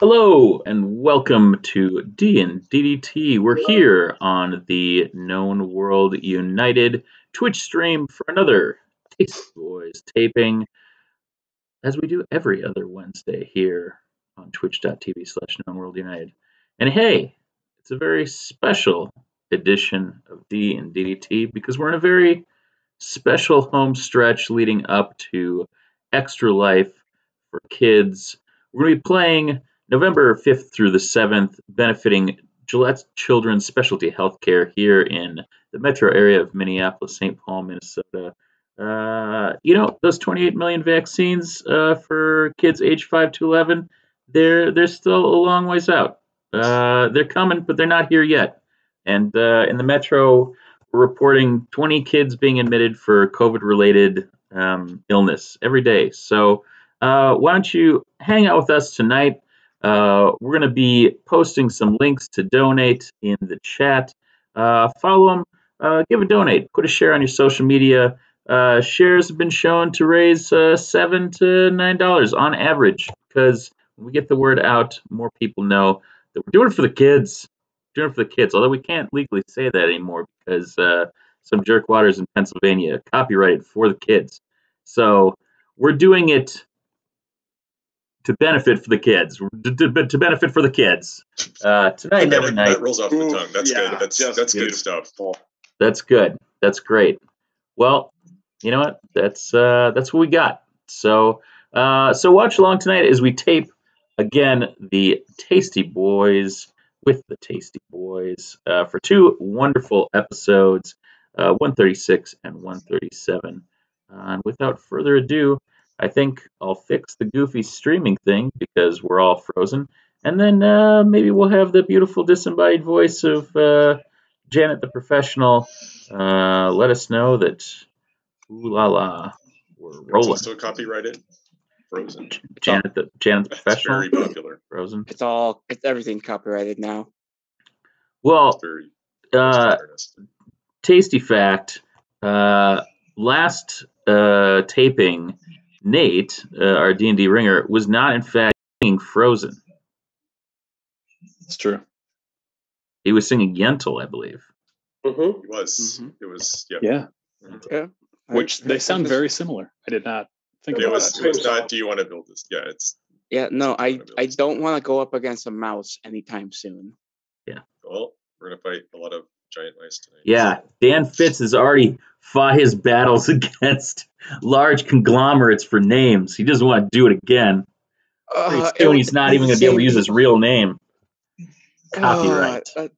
Hello and welcome to D and DDT. We're here on the Known World United Twitch stream for another Tasty Boyz taping, as we do every other Wednesday here on twitch.tv slash Known World United. And hey, it's a very special edition of D and DDT because we're in a very special home stretch leading up to Extra Life for kids. We're going to be playing November 5th through the 7th, benefiting Gillette Children's Specialty Healthcare here in the metro area of Minneapolis, St. Paul, Minnesota. Uh, you know, those 28 million vaccines uh, for kids age 5 to 11, they're, they're still a long ways out. Uh, they're coming, but they're not here yet. And uh, in the metro, we're reporting 20 kids being admitted for COVID related um, illness every day. So, uh, why don't you hang out with us tonight? Uh, we're going to be posting some links to donate in the chat. Uh, follow them, uh, give a donate, put a share on your social media. Uh, shares have been shown to raise uh, seven to nine dollars on average because when we get the word out, more people know that we're doing it for the kids. Doing it for the kids. Although we can't legally say that anymore because uh, some jerkwaters in Pennsylvania copyrighted for the kids. So we're doing it to benefit for the kids, to, to, to benefit for the kids. Uh, tonight, that, every night. that rolls off the tongue. That's yeah, good. That's just that's good beautiful. stuff. That's good. That's great. Well, you know what? That's uh, that's what we got. So uh, so watch along tonight as we tape again the Tasty Boyz with the Tasty Boyz uh, for two wonderful episodes, uh, 136 and 137. Uh, and without further ado, I think I'll fix the goofy streaming thing because we're all frozen. And then uh, maybe we'll have the beautiful disembodied voice of uh, Janet the professional uh, let us know that ooh la la, we're It's rolling. also copyrighted. Frozen. Janet the Janet the That's professional very popular. frozen. It's all it's everything copyrighted now. Well, It's very. uh, tasty fact. Uh, last uh, taping, Nate, uh, our D and D ringer, was not in fact singing Frozen. It's true. He was singing Yentl, I believe. Mm-hmm. It was. Mhm. It was. Yeah. Yeah. Mhm. Yeah. Which I- they I sound very similar. I did not think It about was. that. It was not. Do you want to build this? Yeah. It's. Yeah, no, I I don't want to go up against a mouse anytime soon. Yeah. Well, we're gonna fight a lot of giant mice tonight. Yeah, Dan Fitz has already fought his battles against large conglomerates for names. He doesn't want to do it again. Pretty Uh, soon it- he's not even going to be able to use his real name. Uh, Copyright. that,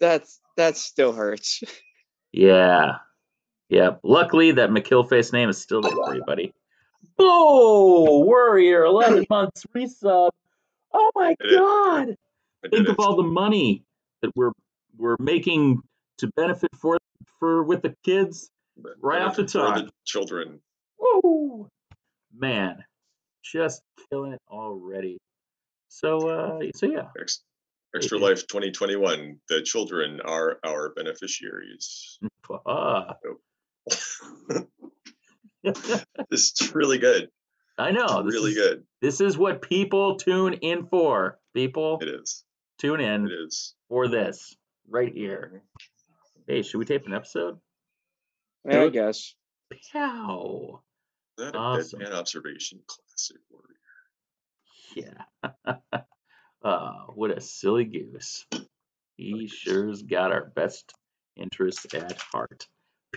that's that still hurts. Yeah. Yeah. Luckily, that McKillface name is still there for you, buddy. Oh, Warrior, 11 months resub. Oh my God. Think of all the money that we're we're making to benefit for for with the kids. But- right off the for the top. children. Woo! Man, just killing it already. So, uh, so yeah. Ex- Extra. Life 2021. The children are our beneficiaries. Ah. this is really good. I know. This really is, good. This is what people tune in for. People It is. tune in It is. for this right here. Hey, should we tape an episode? Yeah, I guess. Pow! Is that a Awesome. deadpan observation classic warrior? Yeah. oh, what a silly goose. He sure's got our best interests at heart.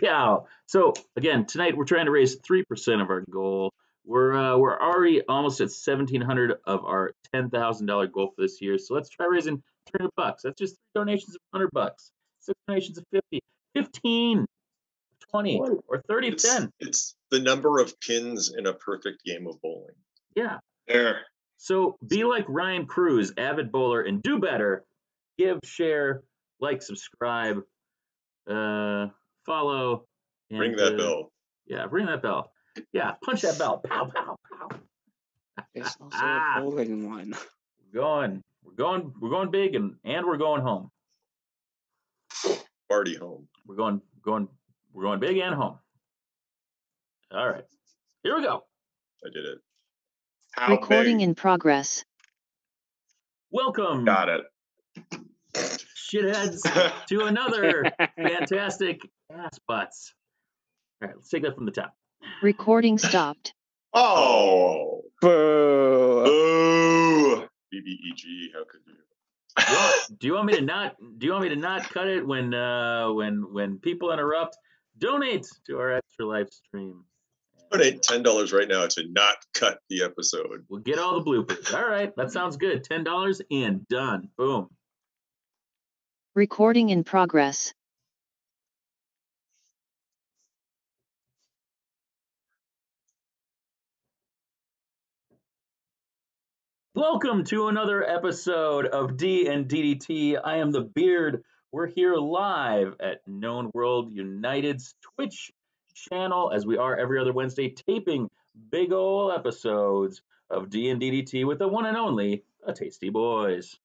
Pow! So again, tonight we're trying to raise three percent of our goal. We're uh, we're already almost at seventeen hundred of our ten thousand dollar goal for this year. So let's try raising three hundred bucks. That's just three donations of hundred bucks. Six donations of 50, 15, 20, or 30 It's, 10. it's the number of pins in a perfect game of bowling. Yeah. There. So be like Ryan Cruz, avid bowler, and do better. Give, share, like, subscribe, uh, follow. And, Ring that uh, bell. Yeah, ring that bell. Yeah, punch that bell. Pow, pow, pow. It's also Ah. a bowling one. We're going. We're going. We're going big, and and we're going home. Party home. We're going. Going. We're going big and home. All right. Here we go. I did it. Recording in progress. Welcome, Got it. shitheads, to another fantastic ass butts. All right, let's take that from the top. Recording stopped. oh. Boo. Boo! BBEG, how could you? Do you, want, do you want me to not? Do you want me to not cut it when uh, when when people interrupt? Donate to our extra live stream. Donate ten dollars right now to not cut the episode. We'll get all the bloopers. All right, that sounds good. Ten dollars in, done. Boom. Recording in progress. Welcome to another episode of D and DDT. I am the Beard. We're here live at Known World United's Twitch channel, as we are every other Wednesday, taping big ol' episodes of D and DDT with the one and only, a Tasty Boyz.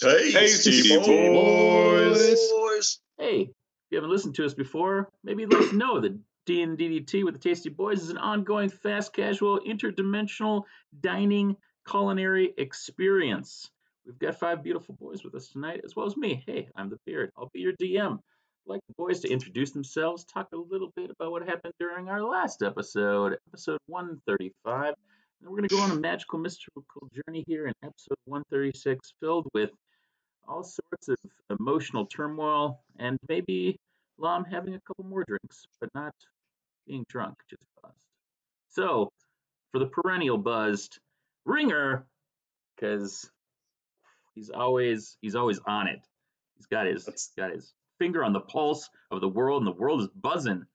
Tasty, Tasty boys. boys. Hey, if you haven't listened to us before, maybe you'd like to know that D and DDT with the Tasty Boyz is an ongoing, fast, casual, interdimensional dining culinary experience. We've got five beautiful boys with us tonight, as well as me. Hey, I'm the Beard. I'll be your DM. I'd like the boys to introduce themselves, talk a little bit about what happened during our last episode, episode 135. And we're going to go on a magical, mystical journey here in episode 136, filled with all sorts of emotional turmoil and maybe Lom having a couple more drinks, but not being drunk, just buzzed. So, for the perennial buzzed ringer, because he's always he's always on it. He's got his That's- got his finger on the pulse of the world, and the world is buzzing.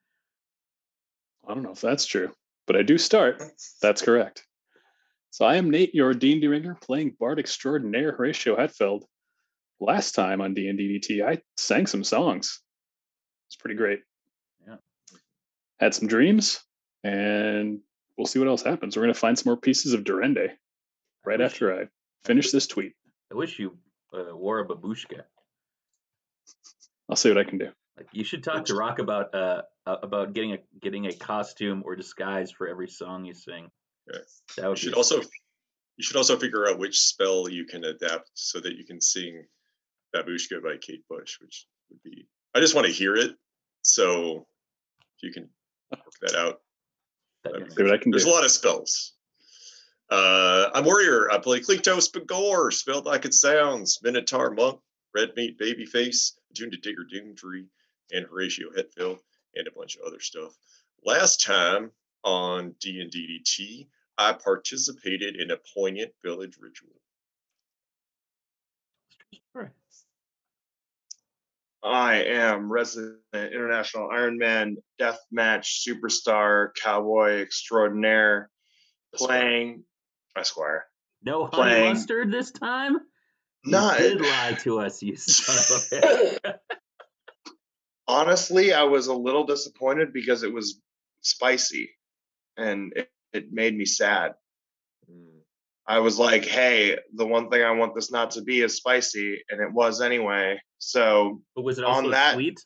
I don't know if that's true, but I do start. That's correct. So I am Nate, your D&D ringer, playing Bard Extraordinaire Horatio Hetfeld. Last time on D&D DT, I sang some songs. It's pretty great. Yeah. Had some dreams, and we'll see what else happens. We're going to find some more pieces of Durende right wish- after I finish this tweet. I wish you uh, wore a babushka. I'll see what I can do. Like you should talk to Rock about uh uh, about getting a getting a costume or disguise for every song you sing. Yeah. That You should be also you should also figure out which spell you can adapt so that you can sing Babushka by Kate Bush, which would be I just want to hear it. So if you can work that out. That'd See what I can There's a lot of spells. Uh, I'm warrior. I play Kleatos B'Goar, spelled like it sounds. Minotaur monk, red meat babyface, attuned to Digger Doomtree, and Horatio Hetfeld, and a bunch of other stuff. Last time on D and DDT, I participated in a poignant village ritual. Sure. I am resident international Ironman deathmatch superstar cowboy extraordinaire playing Esquire. No honey Playing- mustard this time. You Not did lie to us, you son of a honestly, I was a little disappointed because it was spicy and it, it made me sad. Hmm. I was like, hey, the one thing I want this not to be is spicy, and it was anyway. So But was it On that- sweet?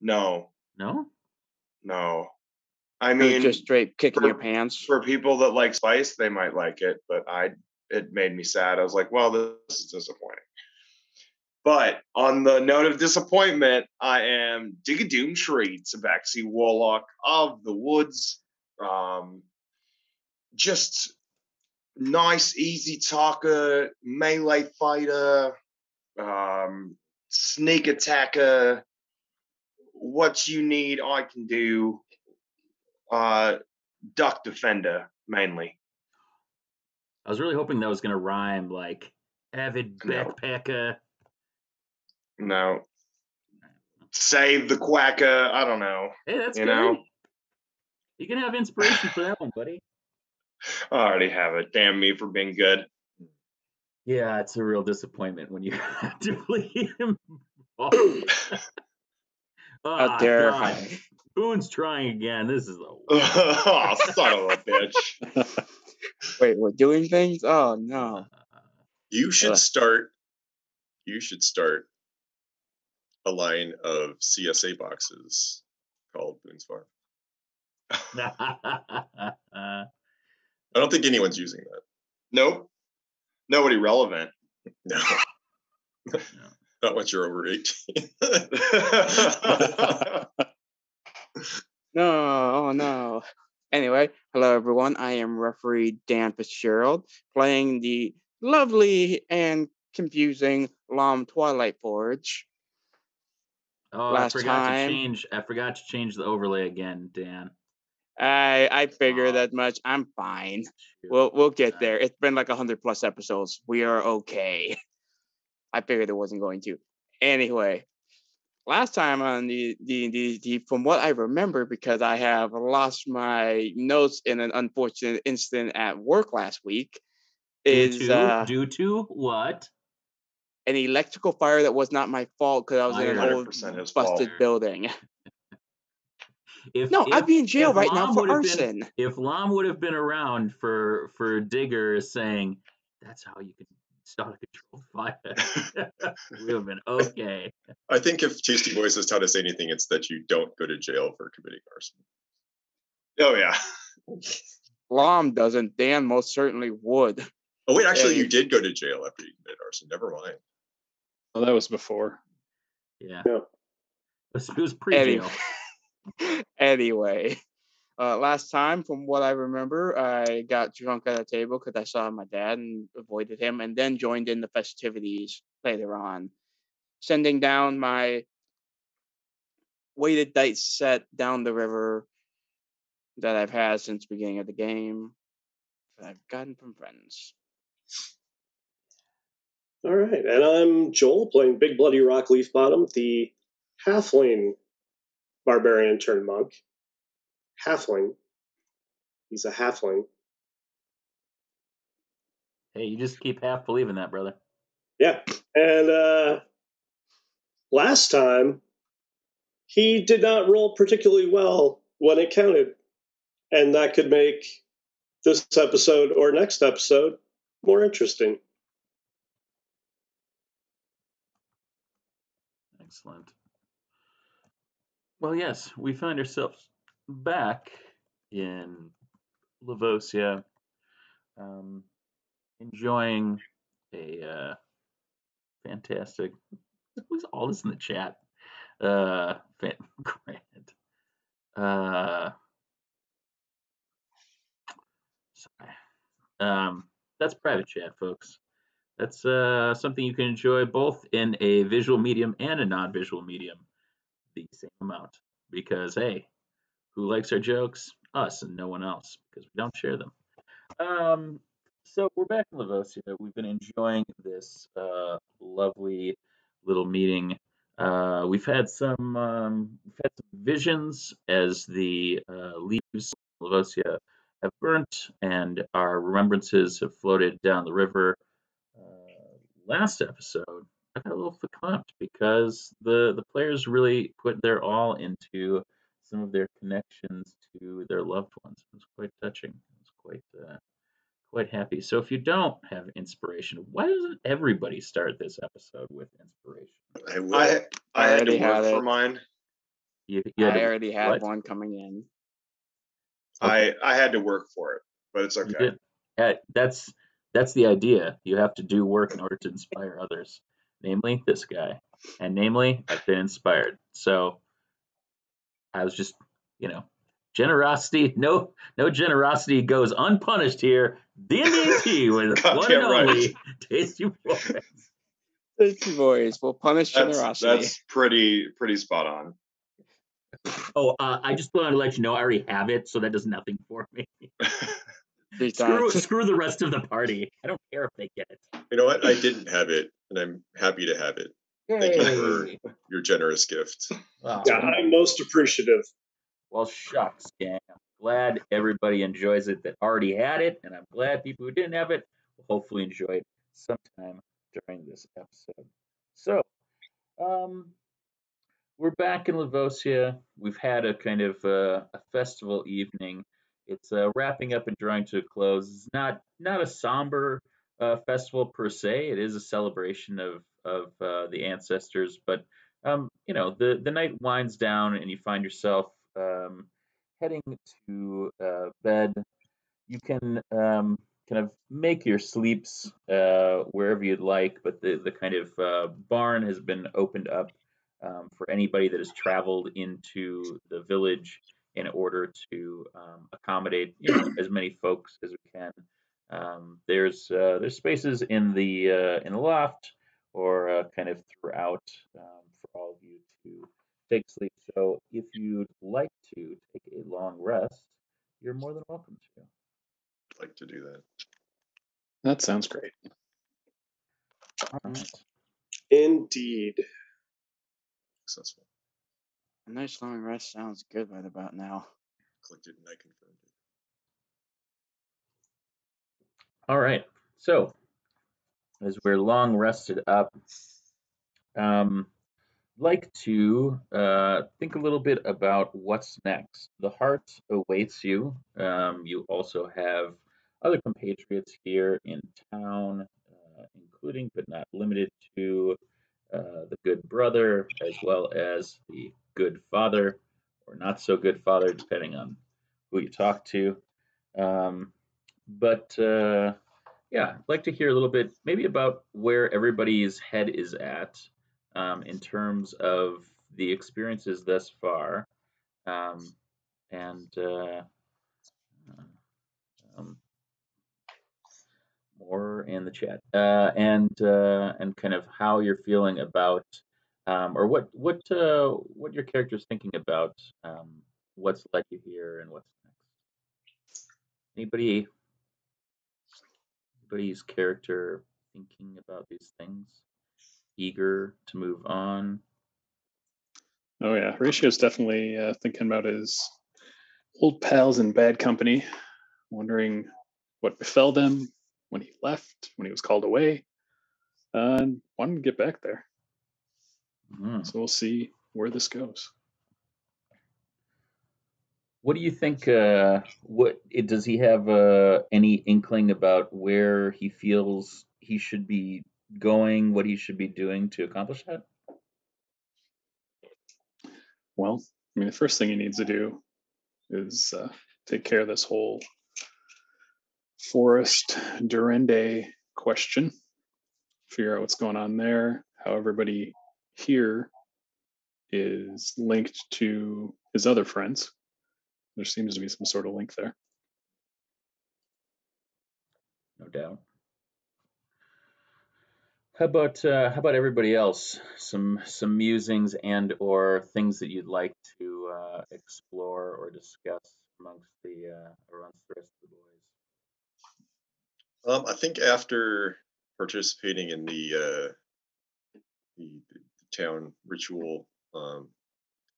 no, No. no. I You're mean, just straight kicking for- your pants. for people that like spice, they might like it, but I it made me sad. I was like, well, this is disappointing. But on the note of disappointment, I am Digger Doomtree, Tabaxi Warlock of the Woods. Um, just nice, easy talker, melee fighter, um, sneak attacker. What you need, I can do. Uh, duck defender mainly. I was really hoping that was gonna rhyme like avid No. backpacker. No. Save the quacker. I don't know. Hey, that's You good. know? You can have inspiration for that one, buddy. I already have it. Damn me for being good. Yeah, it's a real disappointment when you actively involved. How Ah, dare God. Boone's trying again. This is the oh, son of a bitch. Wait, we're doing things? Oh no. You should Ugh. start. You should start a line of CSA boxes called Boone's Farm. I don't think anyone's using that. Nope. Nobody relevant. No. Not once you're over 18. No, oh no. Anyway, hello everyone. I am referee Dan Fitzgerald playing the lovely and confusing Lom Twilightforge. Oh, Last I forgot time- to change. I forgot to change the overlay again, Dan. I I figure that much. I'm fine. We'll we'll get there. It's been like hundred plus episodes. We are okay. I figured it wasn't going to. Anyway, last time on the the the, the from what I remember, because I have lost my notes in an unfortunate incident at work last week, due is to uh, due to what? an electrical fire that was not my fault because I was in an old busted fault. building. If No, if, I'd be in jail if right now for would've been- arson. if Lom would have been around for for Digger saying that's how you can start a controlled fire, we would have been okay. I think if Tasty Boyz has taught us anything, it's that you don't go to jail for committing arson. oh yeah. Lom doesn't. Dan most certainly would. Oh wait, actually, Yeah. you did go to jail after you committed arson. Never mind. Well, that was before. Yeah. Yeah. It was, it was pre-jail. Anyway, anyway, uh, last time, from what I remember, I got drunk at a table because I saw my dad and avoided him, and then joined in the festivities later on, sending down my weighted dice set down the river that I've had since beginning of the game that I've gotten from friends. All right, and I'm Joel playing Big Bloody Rock Leafbottom, the halfling barbarian turned monk. Halfling. He's a halfling. Hey, you just keep half believing that, brother. Yeah, and uh, last time he did not roll particularly well when it counted, and that could make this episode or next episode more interesting. Excellent. Well, yes, we find ourselves back in Lavosia, um, enjoying a uh, fantastic. Who's all this in the chat? Uh, fan, Grant. Uh, sorry. Um, that's private chat, folks. That's uh, something you can enjoy both in a visual medium and a non-visual medium, the same amount. Because hey, who likes our jokes? Us and no one else, because we don't share them. Um, so we're back in Lavosia. We've been enjoying this uh, lovely little meeting. Uh, we've had some um, we've had some visions as the uh, leaves of Lavosia have burnt and our remembrances have floated down the river uh, last episode, I got a little verklempt because the the players really put their all into some of their connections to their loved ones. It was quite touching. It was quite uh, quite happy. So if you don't have inspiration, why doesn't everybody start this episode with inspiration? I will. I I had to already had work for mine. You, you had I to- already had what? one coming in. I I had to work for it, but it's You okay. did. Yeah, that's that's the idea. You have to do work in order to inspire others. Namely, this guy, and namely, I've been inspired. So I was just, you know, generosity. No, no generosity goes unpunished here. D&D with one and right. only Tasty Boyz. Tasty boys will punish That's generosity. that's pretty pretty spot on. Oh, uh, I just wanted to let you know I already have it, so that does nothing for me. Screw, screw the rest of the party. I don't care if they get it. You know what? I didn't have it, and I'm happy to have it. Thank you for- Your generous gift. Wow. Yeah, I'm most appreciative. Well, shucks, gang. I'm glad everybody enjoys it that already had it, and I'm glad people who didn't have it will hopefully enjoy it sometime during this episode. So, um, we're back in Lavosia. We've had a kind of uh, a festival evening. It's uh, wrapping up and drawing to a close. It's not not a somber uh, festival per se. It is a celebration of of uh, the ancestors, but um, you know the the night winds down and you find yourself um, heading to uh, bed. You can um, kind of make your sleeps uh, wherever you'd like, but the, the kind of uh, barn has been opened up um, for anybody that has traveled into the village in order to um, accommodate you know, as many folks as we can. Um, there's uh, there's spaces in the uh, in the loft or uh, kind of throughout um, for all of you to take sleep. So if you'd like to take a long rest, you're more than welcome to. I'd like to do that. That sounds great. All right. Indeed. Successful. A nice long rest sounds good right about now. Clicked it and I confirmed it. All right. So, as we're long rested up, um, like to uh, think a little bit about what's next. The heart awaits you. Um, you also have other compatriots here in town, uh, including but not limited to uh, the good brother, as well as the good father, or not so good father, depending on who you talk to. Um, but uh, yeah, I'd like to hear a little bit, maybe about where everybody's head is at um, in terms of the experiences thus far, um, and uh, um, more in the chat, uh, and uh, and kind of how you're feeling about, um, or what what uh, what your character's thinking about um, what's led you here and what's next. Anybody, anybody's character thinking about these things? eager to move on. Oh yeah, Horatio's definitely uh, thinking about his old pals in bad company, wondering what befell them when he left, when he was called away, uh, and wanting to get back there. Mhm. So we'll see where this goes. What do you think? Uh, what does he have uh, any inkling about where he feels he should be going? What he should be doing to accomplish that? Well, I mean, the first thing he needs to do is uh, take care of this whole forest Durende question, figure out what's going on there, how everybody here is linked to his other friends. There seems to be some sort of link there. No doubt. How about uh, how about everybody else? Some some musings and or things that you'd like to uh, explore or discuss amongst the uh, amongst the rest of the boys. Um, I think after participating in the uh, the, the town ritual, um,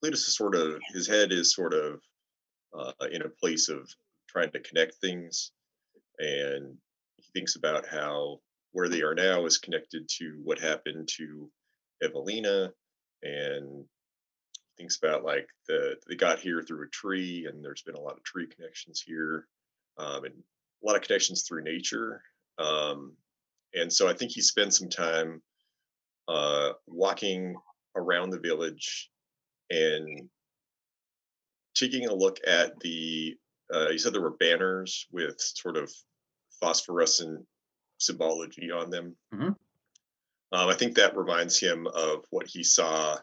Kleatos is sort of his head is sort of uh, in a place of trying to connect things, and he thinks about how where they are now is connected to what happened to Evelina, and thinks about like the they got here through a tree, and there's been a lot of tree connections here, um, and a lot of connections through nature. Um, and so I think he spent some time uh, walking around the village and taking a look at the. Uh, you said there were banners with sort of phosphorescent symbology on them. Mhm. Um, I think that reminds him of what he saw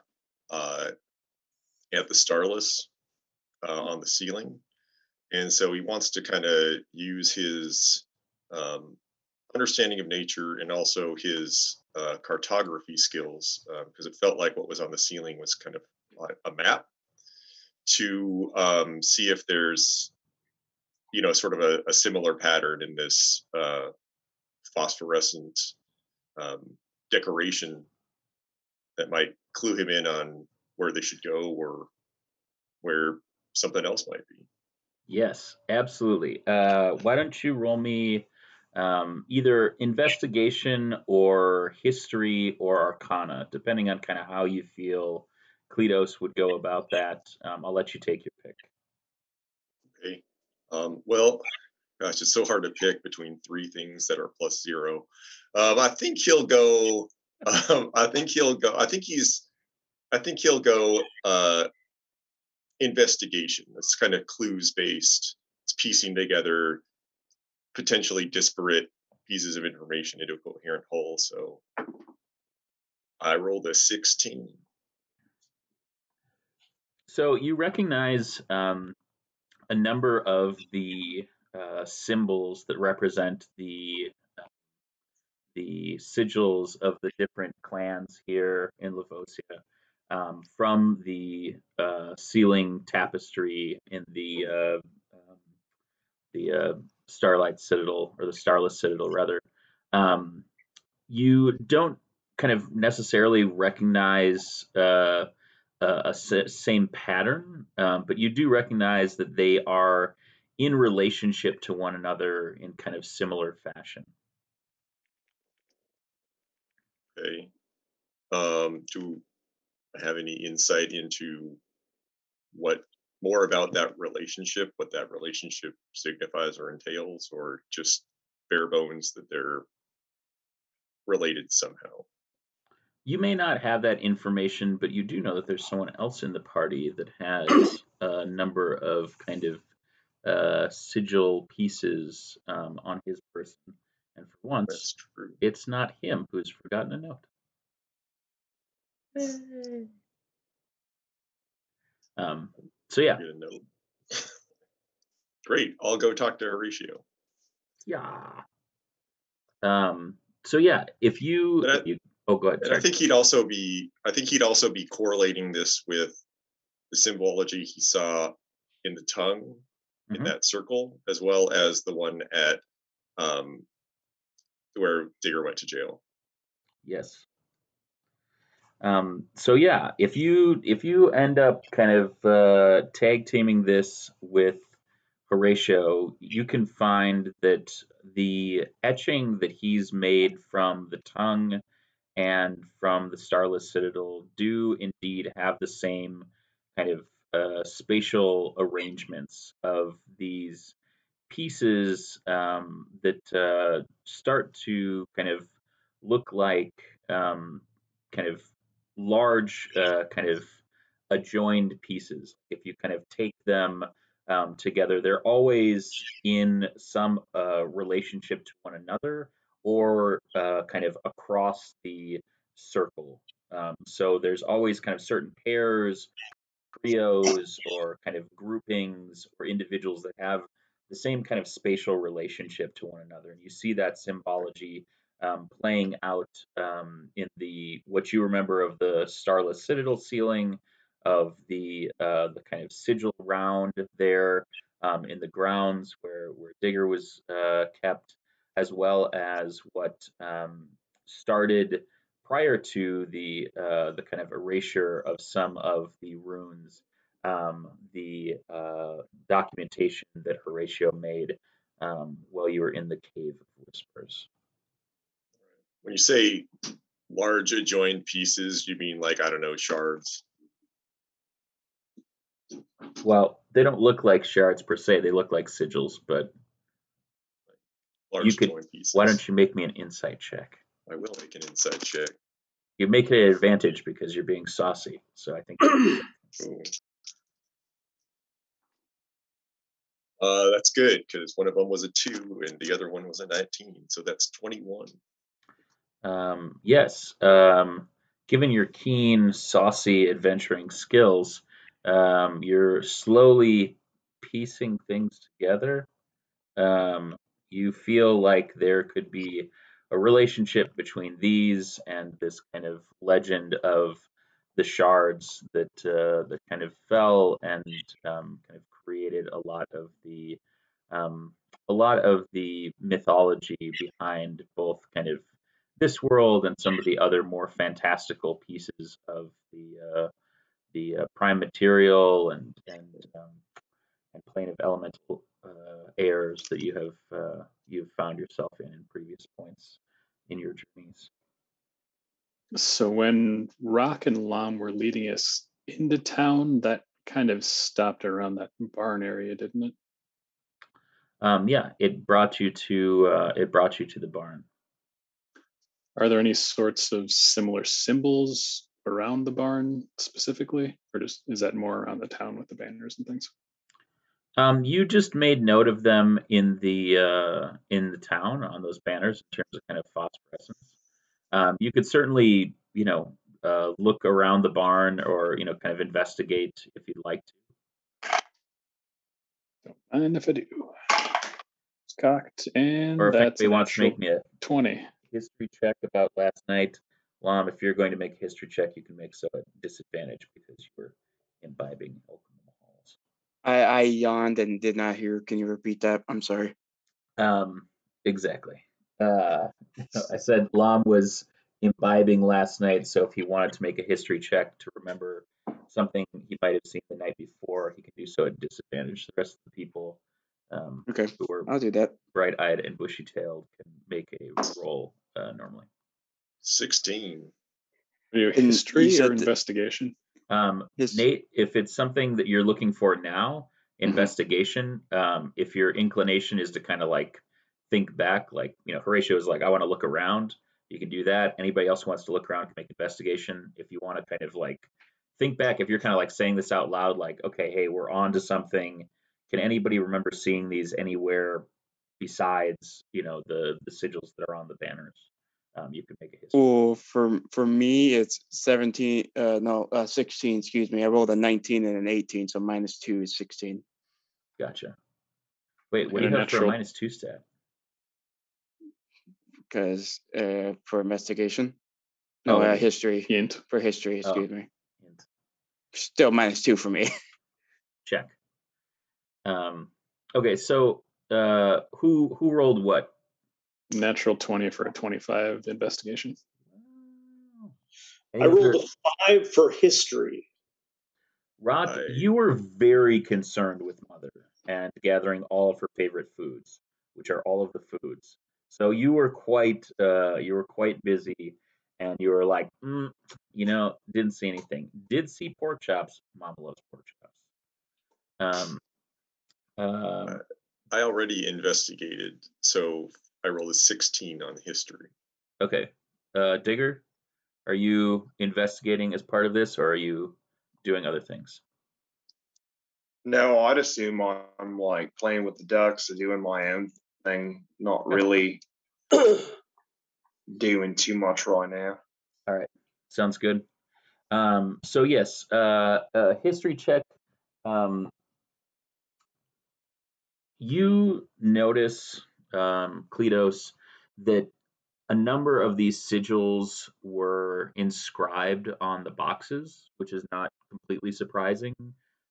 uh, at the Starless uh, on the ceiling. And so he wants to kind of use his um, understanding of nature and also his uh, cartography skills, because it felt like what was on the ceiling was kind of a map to um, see if there's, you know, sort of a, a similar pattern in this uh, phosphorescent um, decoration that might clue him in on where they should go or where something else might be. Yes, absolutely. Uh, why don't you roll me um, either investigation or history or arcana, depending on kind of how you feel Kleatos would go about that. Um, I'll let you take your pick. Okay. Um, well, gosh, it's so hard to pick between three things that are plus zero. Um, I think he'll go. Um, I think he'll go. I think he's. I think he'll go. Uh, investigation. It's kind of clues based. It's piecing together potentially disparate pieces of information into a coherent whole. So I rolled a 16. So you recognize um, a number of the uh, symbols that represent the uh, the sigils of the different clans here in Lavosia um, from the uh, ceiling tapestry in the uh, um, the uh, Starlight Citadel or the Starless Citadel rather. Um, you don't kind of necessarily recognize uh, a, same pattern, um, but you do recognize that they are in relationship to one another in kind of similar fashion. Okay. Um, do I have any insight into what more about that relationship, what that relationship signifies or entails, or just bare bones that they're related somehow? You may not have that information, but you do know that there's someone else in the party that has a number of kind of uh, sigil pieces um, on his person. And for once, it's not him who's forgotten a note. Um, so yeah. Great. I'll go talk to Horatio. Yeah. Um, so yeah, if you, I, if you oh good. I think he'd also be I think he'd also be correlating this with the symbology he saw in the tongue mm-hmm. in that circle, as well as the one at um, where Digger went to jail. Yes. Um, so yeah, if you if you end up kind of uh, tag teaming this with Horatio, you can find that the etching that he's made from the tongue and from the Starless Citadel do indeed have the same kind of uh, spatial arrangements of these pieces um, that uh, start to kind of look like um, kind of large uh, kind of adjoined pieces. If you kind of take them um, together, they're always in some uh, relationship to one another or uh, kind of across the circle. Um, so there's always kind of certain pairs, trios, or kind of groupings or individuals that have the same kind of spatial relationship to one another. And you see that symbology um, playing out um, in the what you remember of the starless citadel ceiling, of the uh, the kind of sigil round there um, in the grounds where where Digger was uh, kept, as well as what um, started prior to the uh, the kind of erasure of some of the runes, um, the uh, documentation that Horatio made um, while you were in the Cave of Whispers when you say large adjoined pieces, you mean like I don't know shards? Well, they don't look like shards per se. They look like sigils, but large you could. Pieces. Why don't you make me an insight check? I will make an insight check. You make it an advantage because you're being saucy. So I think. uh, that's good because one of them was a two and the other one was a 19. So that's 21. Um, yes, um, given your keen, saucy, adventuring skills, um, you're slowly piecing things together. Um, you feel like there could be a relationship between these and this kind of legend of the shards that uh, that kind of fell and um, kind of created a lot of the um, a lot of the mythology behind both kind of this world and some of the other more fantastical pieces of the uh, the uh, prime material and and um, and plane of elemental uh, airs that you have uh, you've found yourself in in previous points in your journeys. So when Rock and Lom were leading us into town, that kind of stopped around that barn area, didn't it? Um, yeah, it brought you to uh, it brought you to the barn. Are there any sorts of similar symbols around the barn specifically, or just is that more around the town with the banners and things? Um, you just made note of them in the uh, in the town on those banners in terms of kind of phosphorescence. Um, you could certainly, you know, uh, look around the barn or you know, kind of investigate if you'd like to. Don't mind if I do. It's cocked, and Or if that's anybody wants to make me a 20. history check about last night, Lom, if you're going to make a history check, you can make so at disadvantage because you were imbibing alcohol in the halls. I, I yawned and did not hear. Can you repeat that? I'm sorry. Um, exactly. Uh, I said Lom was imbibing last night, so if he wanted to make a history check to remember something he might have seen the night before, he can do so at disadvantage. The rest of the people um, Okay, who were I'll do that. bright-eyed and bushy-tailed can make a roll uh, normally. 16. Are you And history or that- investigation? Um, His, Nate, if it's something that you're looking for now, Mhm. investigation, um, if your inclination is to kind of like think back, like, you know, Horatio is like, I want to look around, you can do that. Anybody else who wants to look around can make investigation. If you want to kind of like think back, if you're kind of like saying this out loud, like, okay, hey, we're on to something. Can anybody remember seeing these anywhere besides, you know, the the sigils that are on the banners? Um, you can make a history. well, for for me, it's 17. Uh, no, uh, 16. Excuse me. I rolled a 19 and an 18, so minus two is 16. Gotcha. Wait, what do a you have for a natural- minus two stat? Because uh, for investigation, no, Oh, uh, history. Hint. For history, Oh. excuse me. Hint. Still minus two for me. check. Um, okay, so uh, who who rolled what? Natural 20 for a 25 investigation. I rolled a five for history. Rod, I- you were very concerned with Mother and gathering all of her favorite foods, which are all of the foods. So you were quite uh, you were quite busy, and you were like, mm, you know, didn't see anything. Did see pork chops. Mama loves pork chops. Um, um, I already investigated, so I rolled a 16 on history. Okay. Uh, Digger, are you investigating as part of this or are you doing other things? No, I'd assume I'm like playing with the ducks and doing my own thing, not really doing too much right now. All right. Sounds good. Um, so yes, uh, uh, history check. Um, you notice, um, Kleatos, that a number of these sigils were inscribed on the boxes, which is not completely surprising,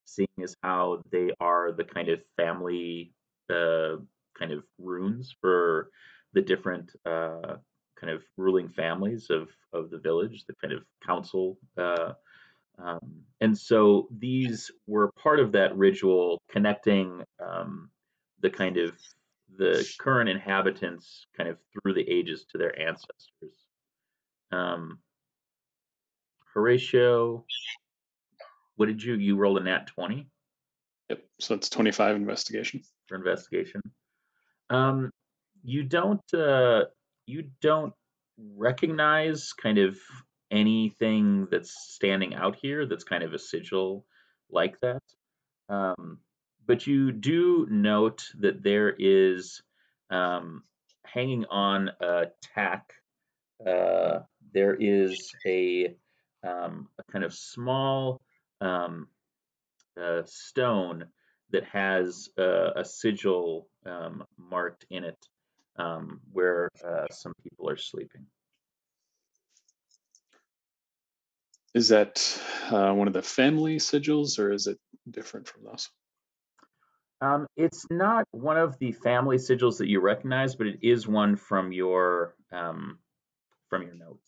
seeing as how they are the kind of family uh, kind of runes for the different uh, kind of ruling families of of the village, the kind of council. Uh, um, and so these were part of that ritual connecting um, the kind of the current inhabitants kind of through the ages to their ancestors. Um, Horatio, what did you you rolled a nat 20 Yep. So that's 25 investigation. for investigation. Um, you don't uh, you don't recognize kind of anything that's standing out here that's kind of a sigil like that. Um, but you do note that there is um, hanging on a tack. Uh, there is a, um, a kind of small um, uh, stone that has uh, a sigil um, marked in it um, where uh, some people are sleeping. Is that uh, one of the family sigils or is it different from those? Um, it's not one of the family sigils that you recognize, but it is one from your um, from your notes.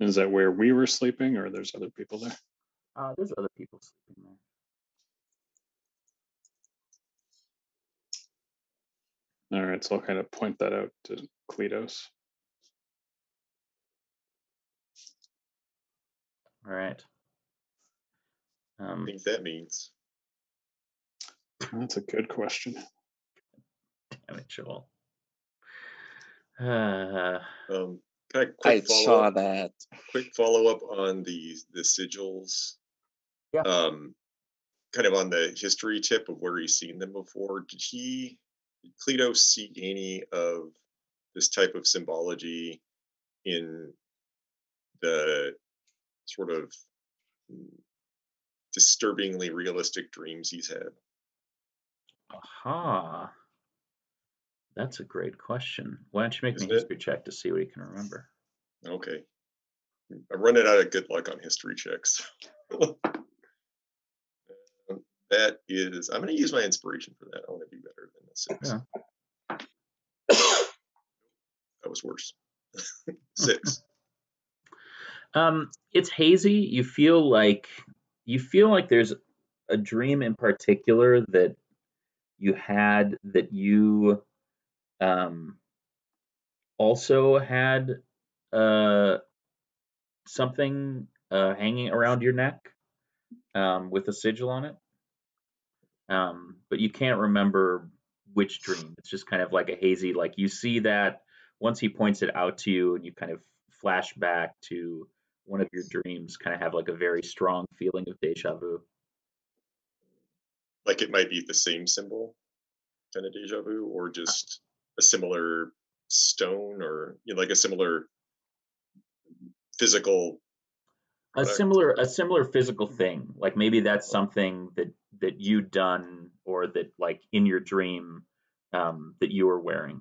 Is that where we were sleeping or there's other people there? Uh, there's other people sleeping there. All right, so I'll kind of point that out to Kleatos. All right. I Um, think that means. That's a good question. damn it, Joel. Uh, Um, kind of I quick follow saw up. that. Quick follow up on the the sigils. Yeah. Um, kind of on the history tip of where he's seen them before. Did he, did Cleto see any of this type of symbology in the sort of disturbingly realistic dreams he's had? Aha. That's a great question. Why don't you make Isn't me it? history check to see what he can remember? Okay. I'm running out of good luck on history checks. That is, I'm going to use my inspiration for that. I want to do better than a six. Yeah. that was worse. six. Um, it's hazy. You feel like you feel like there's a dream in particular that you had that you um also had uh something uh hanging around your neck um with a sigil on it. Um, but you can't remember which dream. It's just kind of like a hazy like you see that once he points it out to you and you kind of flash back to one of your dreams kind of have like a very strong feeling of deja vu. Like it might be the same symbol, kind of deja vu, or just a similar stone, or you know, like a similar physical. A similar a similar physical thing. Like maybe that's something that that you done or that like in your dream um that you were wearing.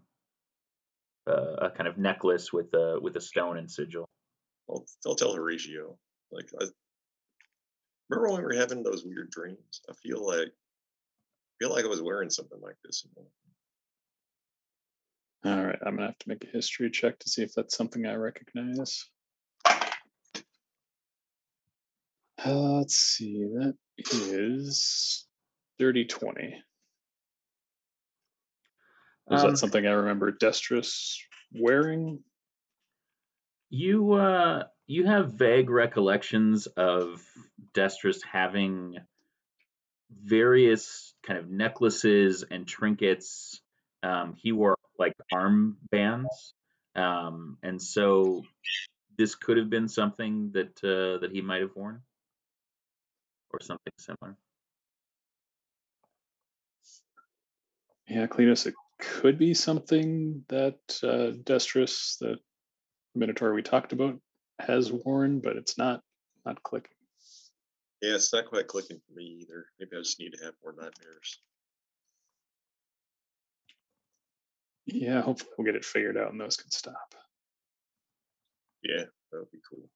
Uh, a kind of necklace with a with a stone and sigil. I'll, I'll tell Horatio. Like, I remember when we were having those weird dreams. I feel like, I feel like I was wearing something like this. All right, I'm gonna have to make a history check to see if that's something I recognize. Uh, let's see, that is dirty 20. Was Um, that something I remember Destrus wearing? You uh you have vague recollections of Destrus having various kind of necklaces and trinkets. Um, he wore like armbands, um, and so this could have been something that uh, that he might have worn, or something similar. Yeah, Kleatos, it could be something that uh, Destrus, the Minotaur we talked about, has worn, but it's not not clicking. Yeah, it's not quite clicking for me either. Maybe I just need to have more nightmares. Yeah, hopefully we'll get it figured out and those can stop. Yeah, that would be cool.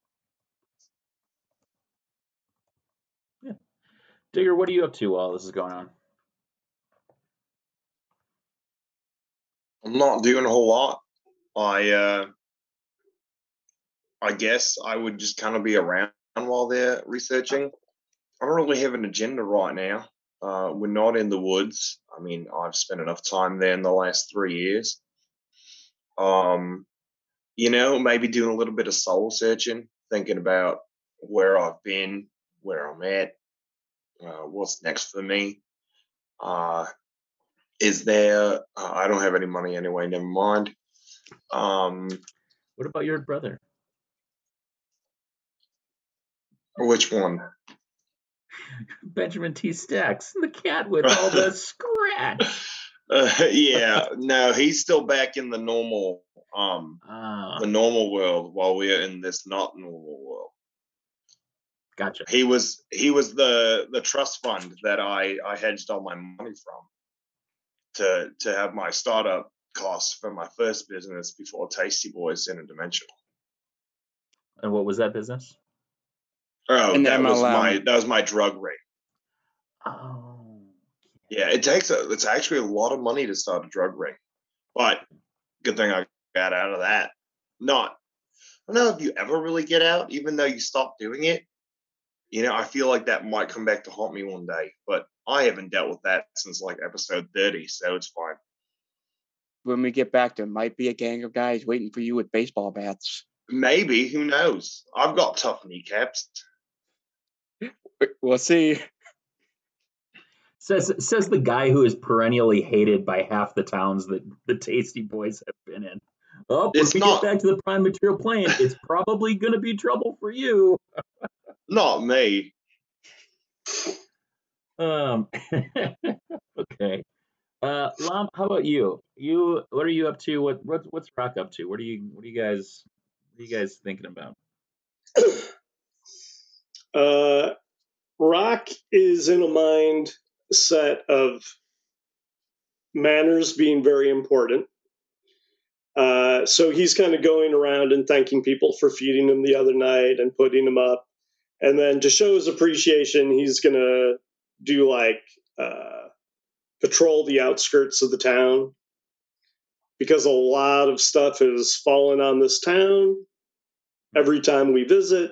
Yeah. Digger, what are you up to while this is going on? I'm not doing a whole lot. I uh I guess I would just kind of be around while they're researching. I don't really have an agenda right now. Uh, we're not in the woods. I mean, I've spent enough time there in the last three years. Um, you know, maybe doing a little bit of soul searching, thinking about where I've been, where I'm at, uh, what's next for me. Uh, is there? Uh, I don't have any money anyway. Never mind. Um, What about your brother? Which one? Benjamin T. Stacks, the cat with all the scratch. Uh, yeah, no, he's still back in the normal, um, Ah, the normal world, while we're in this not normal world. gotcha. He was he was the the trust fund that I I hedged all my money from to to have my startup costs for my first business before Tasty Boyz in a Interdimensional. And what was that business? Oh, An that was my that was my drug rate. Oh, Yeah, it takes a it's actually a lot of money to start a drug ring, but good thing I got out of that. Not, I don't know if you ever really get out, even though you stop doing it. You know, I feel like that might come back to haunt me one day, but I haven't dealt with that since like episode thirty, so it's fine. When we get back, there might be a gang of guys waiting for you with baseball bats. Maybe who knows? I've got tough kneecaps. We'll see. says says the guy who is perennially hated by half the towns that the Tasty Boyz have been in. Oh, It's when we not- get back to the prime material plane, it's probably going to be trouble for you. Not me. Um. okay. Uh, Lom, how about you? You, what are you up to? What, what's what's Rock up to? What are you, what are you guys, what are you guys thinking about? Uh, Rock is in a mind set of manners being very important. Uh, so he's kind of going around and thanking people for feeding him the other night and putting him up. And then to show his appreciation, he's going to do like uh, patrol the outskirts of the town because a lot of stuff has fallen on this town every time we visit.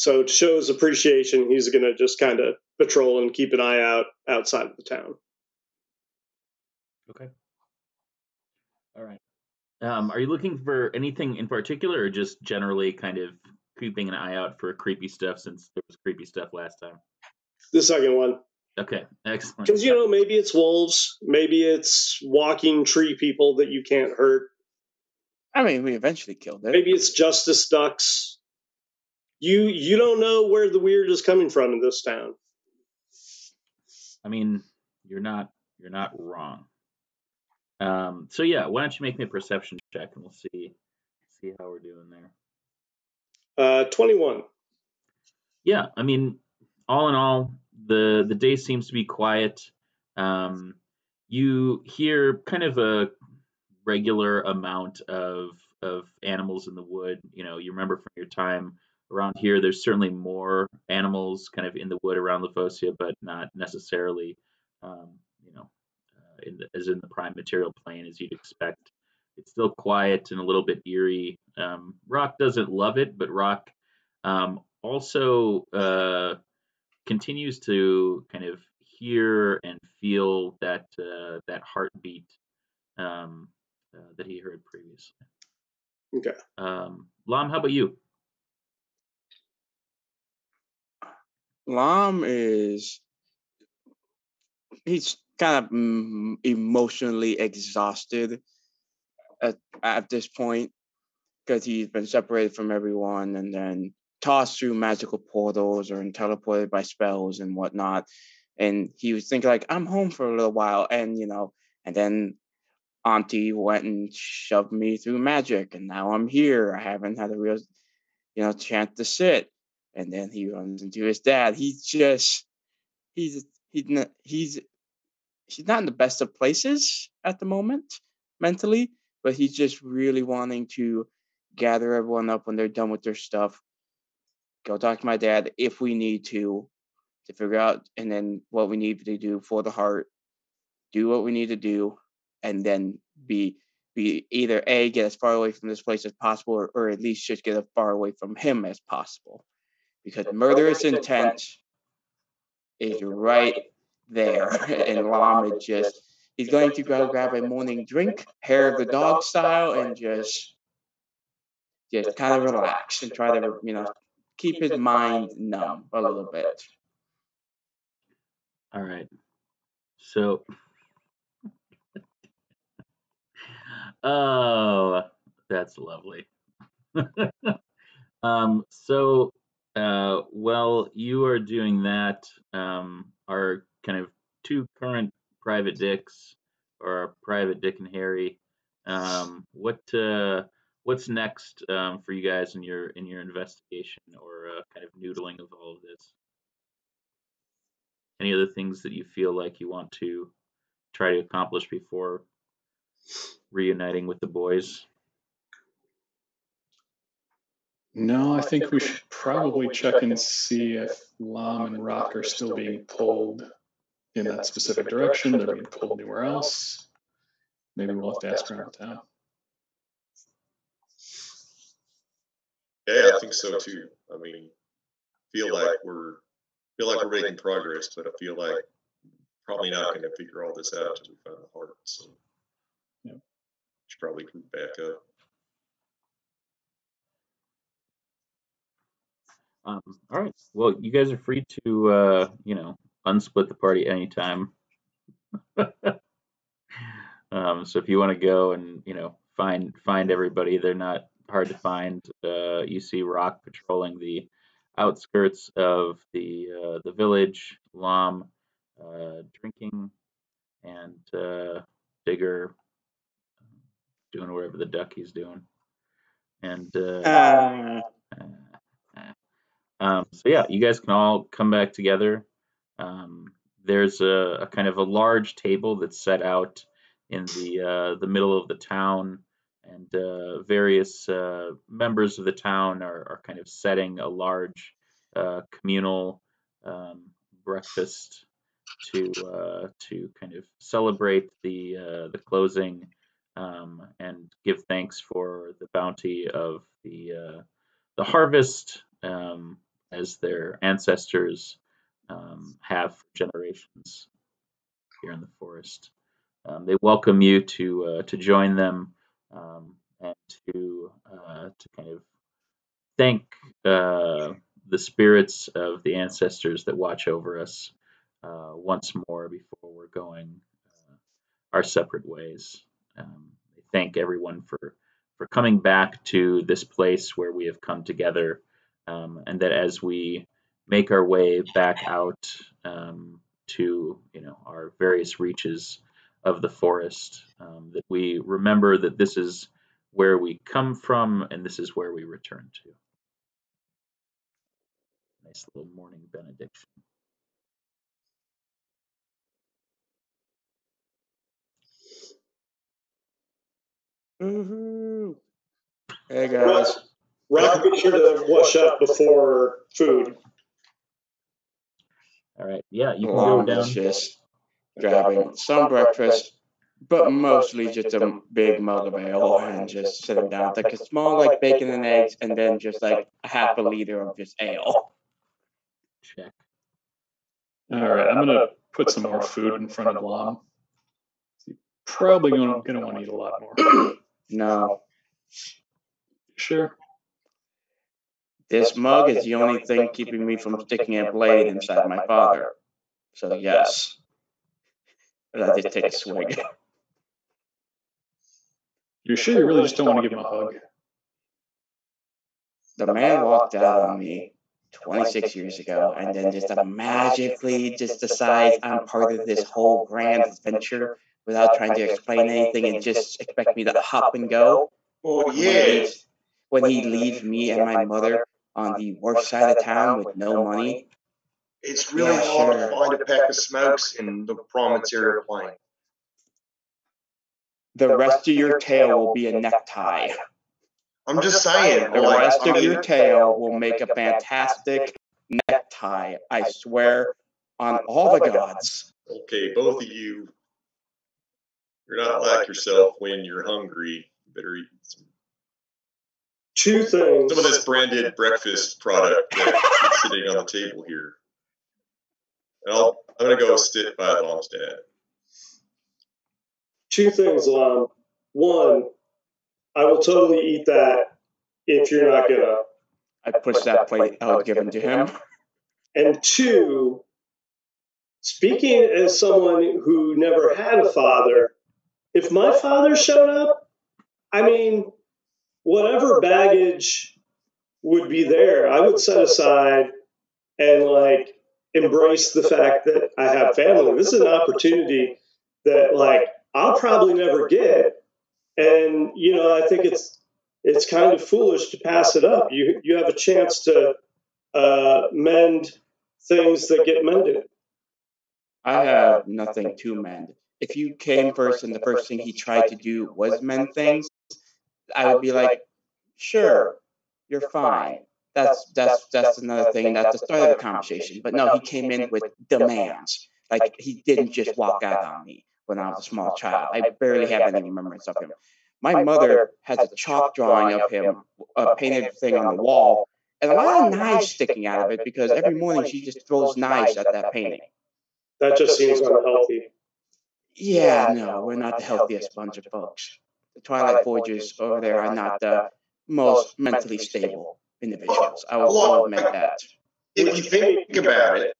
So to show his appreciation, he's going to just kind of patrol and keep an eye out outside of the town. Okay. All right. Um, are you looking for anything in particular, or just generally kind of keeping an eye out for creepy stuff since there was creepy stuff last time? The second one, Okay, excellent. because you know maybe it's wolves, maybe it's walking tree people that you can't hurt, I mean, we eventually killed it. maybe it's justice ducks. You you don't know where the weird is coming from in this town. I mean, you're not you're not wrong. Um, so yeah, why don't you make me a perception check and we'll see see how we're doing there. Uh, Twenty one. Yeah, I mean, all in all, the the day seems to be quiet. Um, you hear kind of a regular amount of of animals in the wood. You know, you remember from your time around here. There's certainly more animals kind of in the wood around Lefosia, but not necessarily, um, you know, uh, in the, as in the prime material plane as you'd expect. It's still quiet and a little bit eerie. Um, Rock doesn't love it, but Rock um, also uh, continues to kind of hear and feel that uh, that heartbeat um, uh, that he heard previously. Okay. Um, Lom, how about you? Lom is he's kind of mm, emotionally exhausted at, at this point because he's been separated from everyone and then tossed through magical portals or teleported by spells and whatnot. And he was thinking like, I'm home for a little while, and you know, and then Auntie went and shoved me through magic, and now I'm here. I haven't had a real, you know, chance to sit. And then he runs into his dad. He's just, he's he's not, he's he's not in the best of places at the moment mentally, but he's just really wanting to gather everyone up when they're done with their stuff. Go talk to my dad if we need to, to figure out and then what we need to do for the heart. Do what we need to do, and then be be either a get as far away from this place as possible, or, or at least just get as far away from him as possible, because murderous intent is right there, and Lom is just he's going to go grab a morning drink, hair of the dog style, and just just kind of relax and try to you know keep his mind numb a little bit. All right. So, oh, that's lovely. um, so, uh, while you are doing that, um, our kind of two current private dicks, or private Dick and Harry, um, what uh, what's next um, for you guys in your in your investigation or uh, kind of noodling of all of this? Any other things that you feel like you want to try to accomplish before reuniting with the boys? No, I think we should probably check and see if Lom and Rock are still being pulled in that specific direction. They're being pulled anywhere else. Maybe we'll have to ask around town. Yeah, I think so too. I mean, feel like we're feel like we're making progress, but I feel like probably not going to figure all this out until we find the heart. So, Yeah. should probably group back up. Um, all right. Well, you guys are free to, uh, you know, unsplit the party anytime. um, so if you want to go and you know find find everybody, they're not hard to find. Uh, you see Rock patrolling the outskirts of the uh, the village. Lom uh, drinking, and uh, Digger doing whatever the duck he's doing, and uh, Uh, um, so yeah, you guys can all come back together. Um, there's a, a kind of a large table that's set out in the uh, the middle of the town, and uh, various uh, members of the town are, are kind of setting a large uh, communal um, breakfast to uh, to kind of celebrate the uh, the closing um, and give thanks for the bounty of the the harvest um, as their ancestors um, have for generations here in the forest. Um, they welcome you to uh, to join them um, and to uh, to kind of thank uh, the spirits of the ancestors that watch over us uh, once more before we're going uh, our separate ways. Um, thank everyone for for coming back to this place where we have come together, um, and that as we make our way back out um, to you know our various reaches of the forest, um, that we remember that this is where we come from and this is where we return to. Nice little morning benediction. woohoo. Hey guys. Rock, be sure to wash up before food. All right, yeah, you can go down. is just grabbing some breakfast, but mostly just a big mug of ale and just sitting down. Like a small like bacon and eggs, and then just like a half a liter of just ale. Check. All right, I'm gonna put some more food in front of Lom. He's probably gonna, gonna want to eat a lot more. No, Sure. This mug is the only thing keeping me from sticking a blade inside my father. So yes. But I did take a swig. You're sure you really just don't want to give him a hug? The man walked out on me 26 years ago and then just magically just decides I'm part of this whole grand adventure without trying to explain anything and just expect me to hop and go. Well, When yeah. When he leaves me and my mother on the worst side of town with no money. It's really Yeah, hard sure. to find a pack of smokes in the promontory plain. The rest of your tail will be a necktie. I'm just saying. The like, rest I of mean, your tail will make a fantastic necktie, I swear, on all the gods. Okay, both of you, you're not like yourself when you're hungry. You better eat some, Two things. some of this branded breakfast product that's sitting on the table here. And I'll, I'm going to go sit by Mom's dad. Two things, Lom. One, I will totally eat that if you're not gonna. I pushed that plate out given to him. And two, speaking as someone who never had a father, if my father showed up, I mean, whatever baggage would be there, I would set aside and like embrace the fact that I have family. This is an opportunity that like I'll probably never get. And you know, I think it's it's kind of foolish to pass it up. You you have a chance to uh, mend things that get mended. I have nothing to mend. If you came first and the first thing he tried to do was mend things, I would be like, sure, you're fine. That's that's that's another thing. That's the start of the conversation. But no, he came in with demands. Like he didn't just walk out on me when I was a small child. I barely have any remembrance of him. My mother has a chalk drawing of him, a painted thing on the wall, and a lot of knives sticking out of it because every morning she just throws knives at that painting. That just seems unhealthy. Yeah, no, we're not the healthiest bunch of folks. The Twilightforges over there are not the most mentally stable individuals. I will, I will admit that. if you think about it,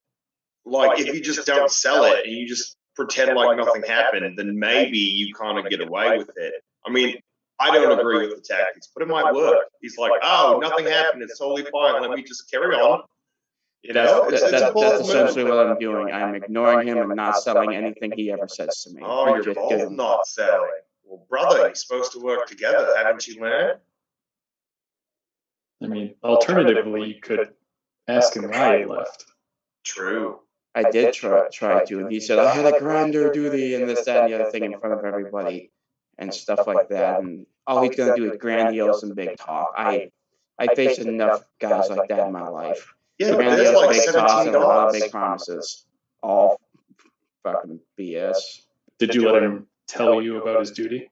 like if you just don't sell it and you just pretend like nothing happened, then maybe you kind of get away with it. I mean, I don't agree with the tactics, but it might work. He's like, oh, nothing happened. It's totally fine. Let me just carry on. You know, That's, it's, that, it's that's essentially what I'm doing. I'm ignoring him and not selling anything he ever says to me. Oh, you're not selling. Well, brother, you're supposed to work together, haven't you learned? I mean, alternatively, you could ask him why he left. True. I did try try to, and he said I had a grander duty and this, that, and the other thing in front of everybody and stuff like that. And all he's gonna do is grandiose and big talk. I I faced enough guys like that in my life. Yeah, Grandiose like big talk and a lot of big promises. All fucking BS. Did you let him tell you about his duty?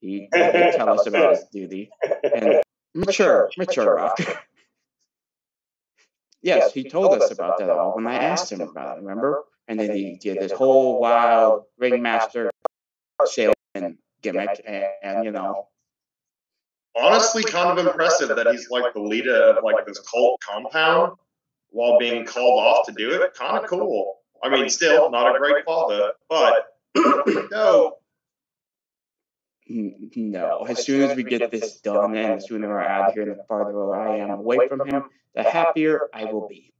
He did tell us about his duty. And mature, mature rock. Yes, he told us about that all when I asked him about it, remember? And then he did this whole wild ringmaster salesman gimmick, and, and you know, Honestly, kind of impressive that he's like the leader of like this cult compound while being called off to do it. Kind of cool. I mean, still not a great father, but no. no. As soon as we get this done, and the sooner we're out of here, and the farther away I am away from him, the happier I will be.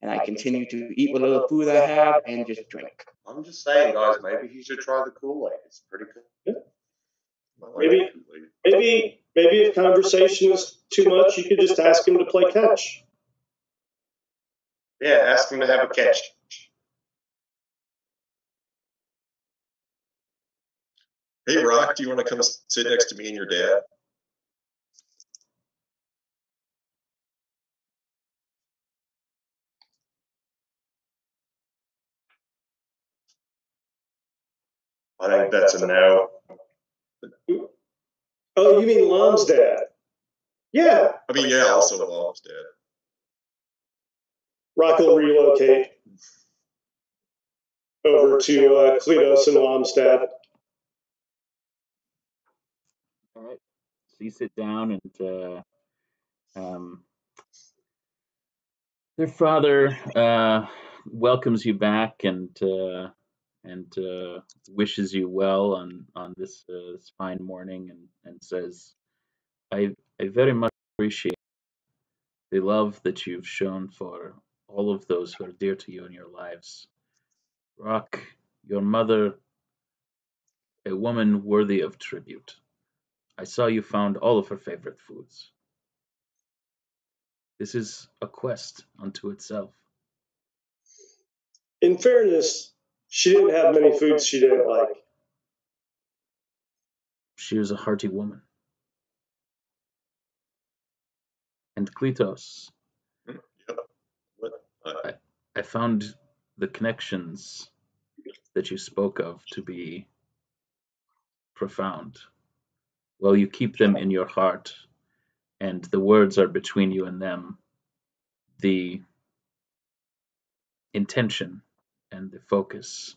And I continue to eat what little food I have and just drink. I'm just saying, guys, maybe he should try the Kool Aid. It's pretty cool. I like Maybe- Maybe maybe if conversation is too much, you could just ask him to play catch. Yeah, ask him to have a catch. Hey, Rock, do you want to come sit next to me and your dad? I think that's a no. Oh, you mean Lom's dad? Yeah, I mean, yeah, also Mom's dad. Rock will relocate over to uh, Kleatos and Lom's dad. All right. So you sit down and uh, um, their father uh, welcomes you back and uh, and uh, wishes you well on on this, uh, this fine morning and, and says, I I very much appreciate the love that you've shown for all of those who are dear to you in your lives. Rock, your mother, a woman worthy of tribute. I saw you found all of her favorite foods. This is a quest unto itself. In fairness, she didn't have many foods she didn't like. She was a hearty woman. And Kleatos, Yep. Uh, I found the connections that you spoke of to be profound. Well, you keep them in your heart, and the words are between you and them. The intention and the focus.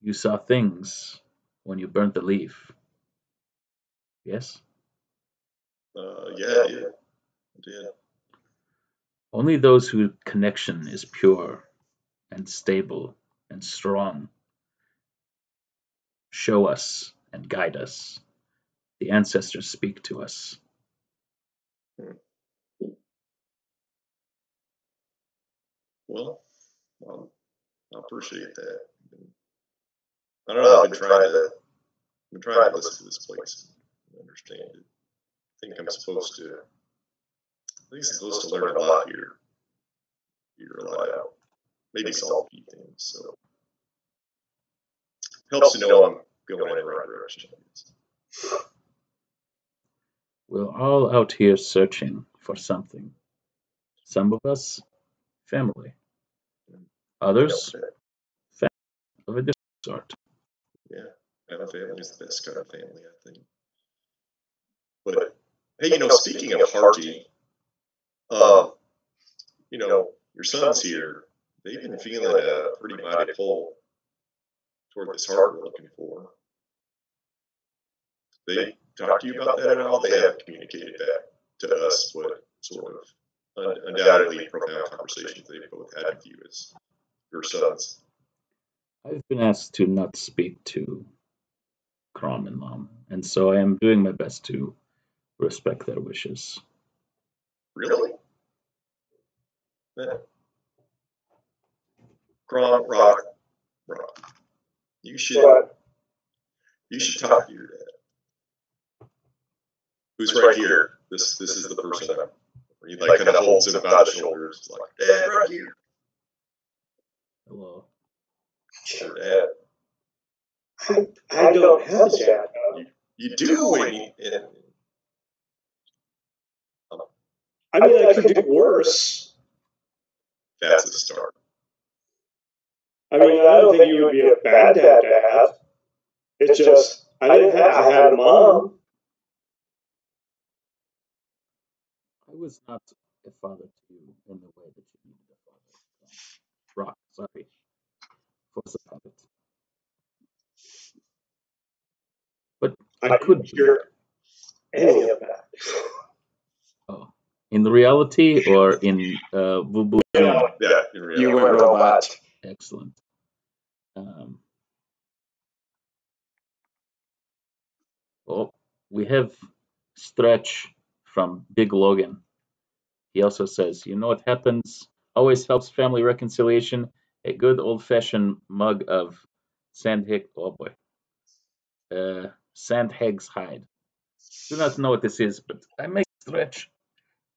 You saw things when you burnt the leaf. Yes? uh, yeah, yeah, did. Only those whose connection is pure and stable and strong show us and guide us. The ancestors speak to us. Well, um, I appreciate that. I don't know. I've been trying to, I've been trying to listen to this place and understand it. I think I'm supposed to. I think I'm supposed to learn a lot here. Figure a lot out. Maybe solve few things. So helps to know I'm going in the right direction. We're all out here searching for something. Some of us, family. Others, Yeah, of a different sort. have a family is the best kind of family, I think. But hey, you know, speaking of hearty, um, you know, your sons here, they've been feeling a pretty mighty pull toward this heart we're looking for. They talked to you about that at all? They haven't communicated that to us, what sort of un- undoubtedly profound conversations they've both had with you as your sons. I've been asked to not speak to Crom and Mom, and so I am doing my best to respect their wishes. Really? Yeah. Grom, rock, rock. You should. You should talk to your dad. Who's right here? This this is the person that he like kind of holds him about his shoulders, like Dad, right here. Hello. Your dad. I, I don't have a dad. You do. And he, and I mean, I could do worse. that's a start. I mean, I don't think you would be a bad dad to have. It's just, I didn't have, I had a mom. Was not a father to you in the way that you needed a father. Rock, sorry. Force a puppet. But I, I could couldn't be. hear any of that. Oh. In the reality or in uh, Vubu? Yeah, in reality. You went robot. Excellent. Um, well, we have Stretch from Big Logan. He also says, you know what happens? Always helps family reconciliation. A good old fashioned mug of Sandhig. Oh boy. Uh, Sandhag's hide. Do not know what this is, but I make Stretch.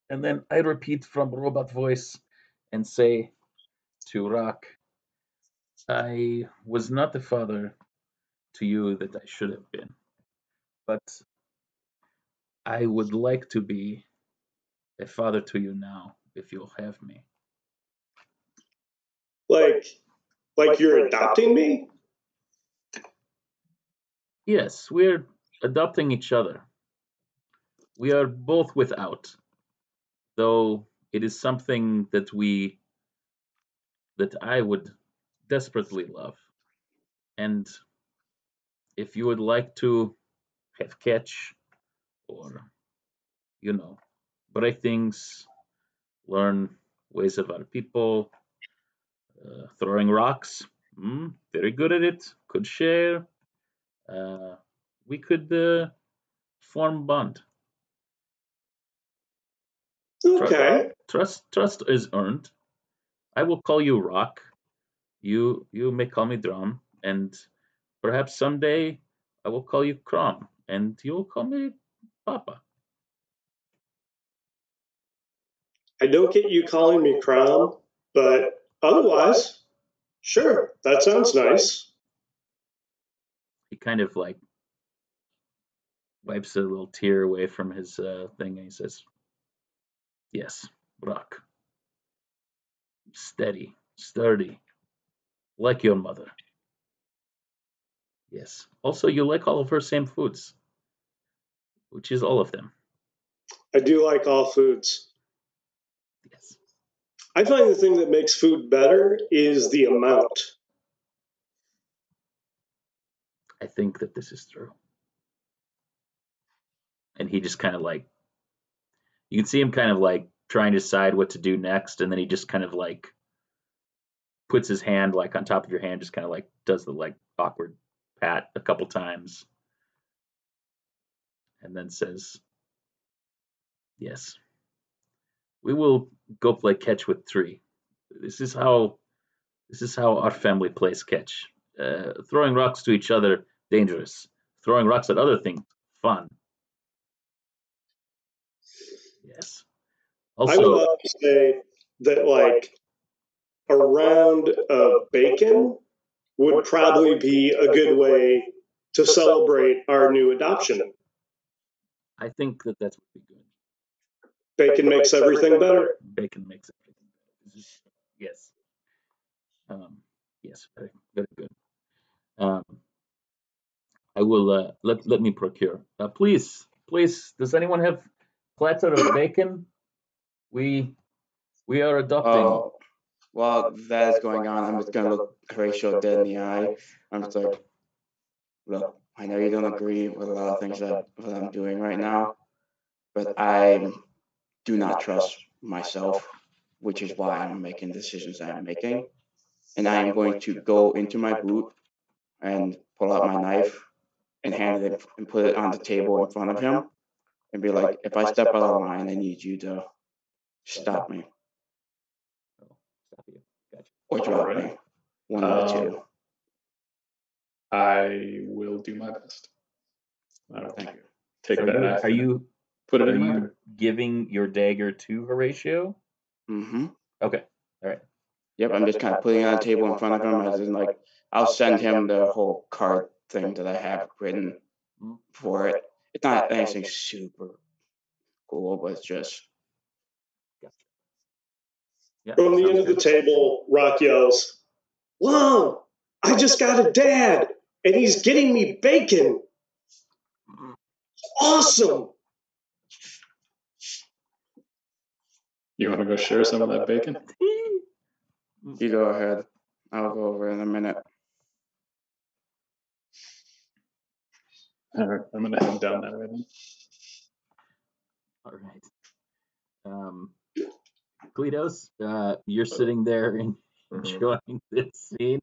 And then I repeat from robot voice and say to Rock, I was not the father to you that I should have been, but I would like to be a father to you now if you'll have me. Like, like you're adopting me? Yes, we're adopting each other. We are both without, though it is something that we, that I would desperately love. And if you would like to have catch or, you know, break things, learn ways of other people, uh, throwing rocks, mm, very good at it, could share, uh, we could uh, form bond. Okay. Trust trust is earned. I will call you Rock. You you may call me Drum, and perhaps someday I will call you Crom, and you will call me Papa. I don't get you calling me Crown, but otherwise, sure, that sounds nice. He kind of like wipes a little tear away from his uh, thing, and he says, "Yes, Rock. Steady, sturdy, like your mother. Yes. Also, you like all of her same foods, which is all of them. I do like all foods. I find the thing that makes food better is the amount. I think that this is true. And he just kind of like, you can see him kind of like trying to decide what to do next, and then he just kind of like puts his hand like on top of your hand, just kind of like does the like awkward pat a couple times, and then says, "Yes, we will go play catch with three. This is how this is how our family plays catch. Uh, throwing rocks to each other dangerous. Throwing rocks at other things fun. Yes. Also, I would love to say that, like, a round of bacon would probably be a good way to celebrate our new adoption. I think that that would be good. Bacon makes everything better. Bacon makes everything better. Yes. Um, yes, very, very good. Um, I will uh, let let me procure. Uh, please, please. Does anyone have platter of bacon? We we are adopting. Oh, while that is going on, I'm just gonna look Horatio dead in the eye. I'm just like, look, I know you don't agree with a lot of things that, that I'm doing right now, but I do not trust myself, which is why I'm making decisions I'm making. And I am going to go into my boot and pull out my knife and hand it and put it on the table in front of him and be like, if I step out of line, I need you to stop me Oh, stop you. Gotcha. or drop me. One of the Um, two. I will do my best. I don't Thank you. take Are that. are you put it in my you giving your dagger to Horatio? Mm-hmm. Okay. All right. Yep, I'm just kind of putting it on the table in front of him as in like I'll send him the whole card thing that I have written Mm. for it. It's not anything super cool, but it's just Yeah. From the end of the good. table, Rock yells, Whoa! I just got a dad, and he's getting me bacon. Awesome. You want to go share some of that bacon? you go ahead. I'll go over in a minute. All right, I'm gonna head down that way then. All right. Um, Kleatos, uh, you're sitting there and enjoying this scene.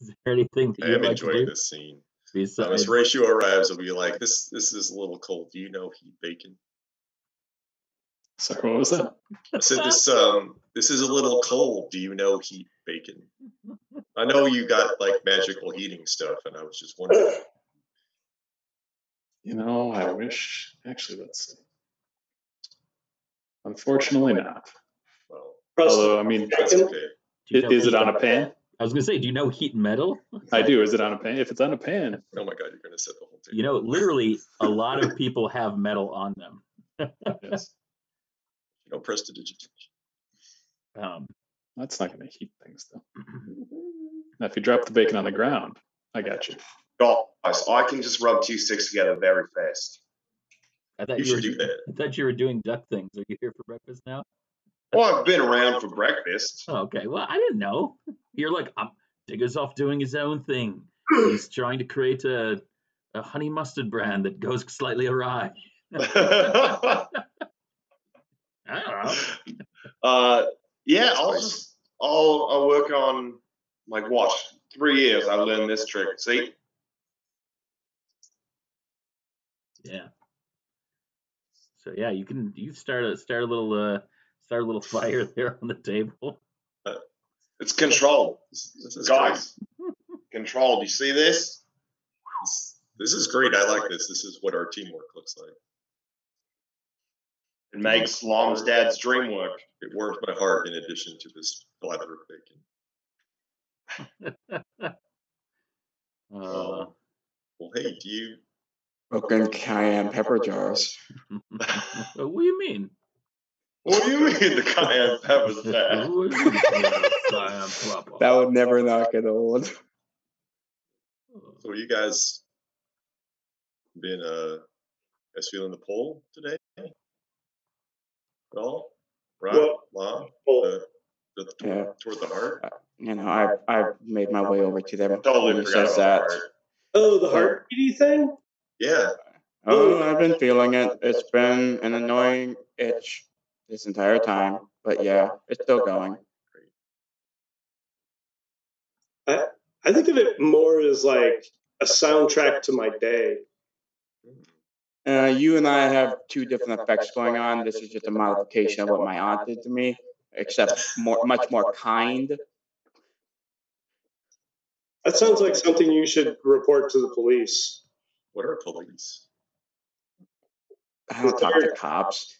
Is there anything that I you'd am like to enjoying do this scene. Besides? as Ratio arrives, I'll be like, "This, this is a little cold. Do you know heat bacon?" Sorry, what was that? I said, "This, um, this is a little cold. Do you know heat bacon?" I know you got like magical heating stuff, and I was just wondering. You know, I wish. Actually, let's see. Unfortunately, not. Well, Although, I mean, that's okay. Do you i- know is it on a pan? I was gonna say, do you know heat metal? I do. Is it on a pan? If it's on a pan, Oh my god, you're gonna set the whole table. You know, literally, a lot of people have metal on them. yes. You know, prestidigitation. Um, That's not going to heat things, though. Now, if you drop the bacon on the ground, I got you. Guys, I can just rub two sticks together very fast. I thought You you, were, should do that. I thought you were doing duck things. Are you here for breakfast now? Well, I've been around for breakfast. Oh, okay. Well, I didn't know. You're like, um, Digger's off doing his own thing. He's trying to create a, a honey mustard brand that goes slightly awry. I don't know. uh, yeah, I'll just I'll I'll work on like what three years. I learned this trick. See, Yeah. So yeah, you can you start a start a little uh start a little fire there on the table. it's controlled, This, this is guys. Controlled. You see. This, this is great. I like this. This is what our teamwork looks like. It makes Lom's dad's dream work. It warms my heart in addition to this blather of bacon. Uh, Well, hey, do you Broken cayenne pepper jars. what do you mean? What do you mean the cayenne pepper's bad? What do you mean, cayenne pepper? That would never not get old. So you guys been uh guys feeling the pull today? At all? Right? Well- Mom? Well, Uh, the, Yeah. toward the heart? You know, I I made my way over to them. Totally when he forgot says that. that. oh, the heart beaty thing? Yeah. Oh, I've been feeling it. It's been an annoying itch this entire time, but yeah, it's still going. I, I think of it more as like a soundtrack to my day. Uh, you and I have two different effects going on. This is just a modification of what my aunt did to me, except more, much more kind. That sounds like something you should report to the police. What are police? I don't talk to cops.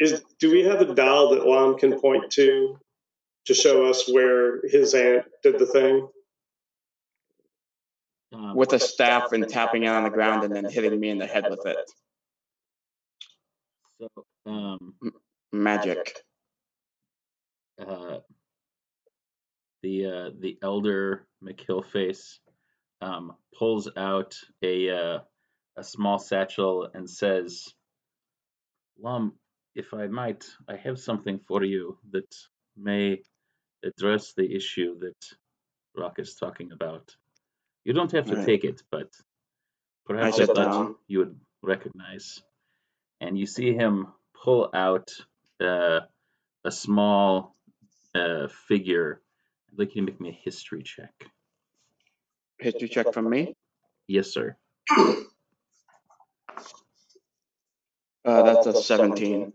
Is do we have a doll that Lom can point to to show us where his aunt did the thing? Um, With a staff and tapping it on the ground and then hitting me in the head with it. so, um, Magic. uh, the uh, the elder McKillface um, pulls out a uh, a small satchel and says, "Lom, if I might, I have something for you that may address the issue that Rock is talking about. You don't have to Right. take it, but perhaps I thought you would recognize." And you see him pull out uh, a small uh, figure. I'd like you to make me a history check. History check from me. Yes, sir. Uh, that's a 17.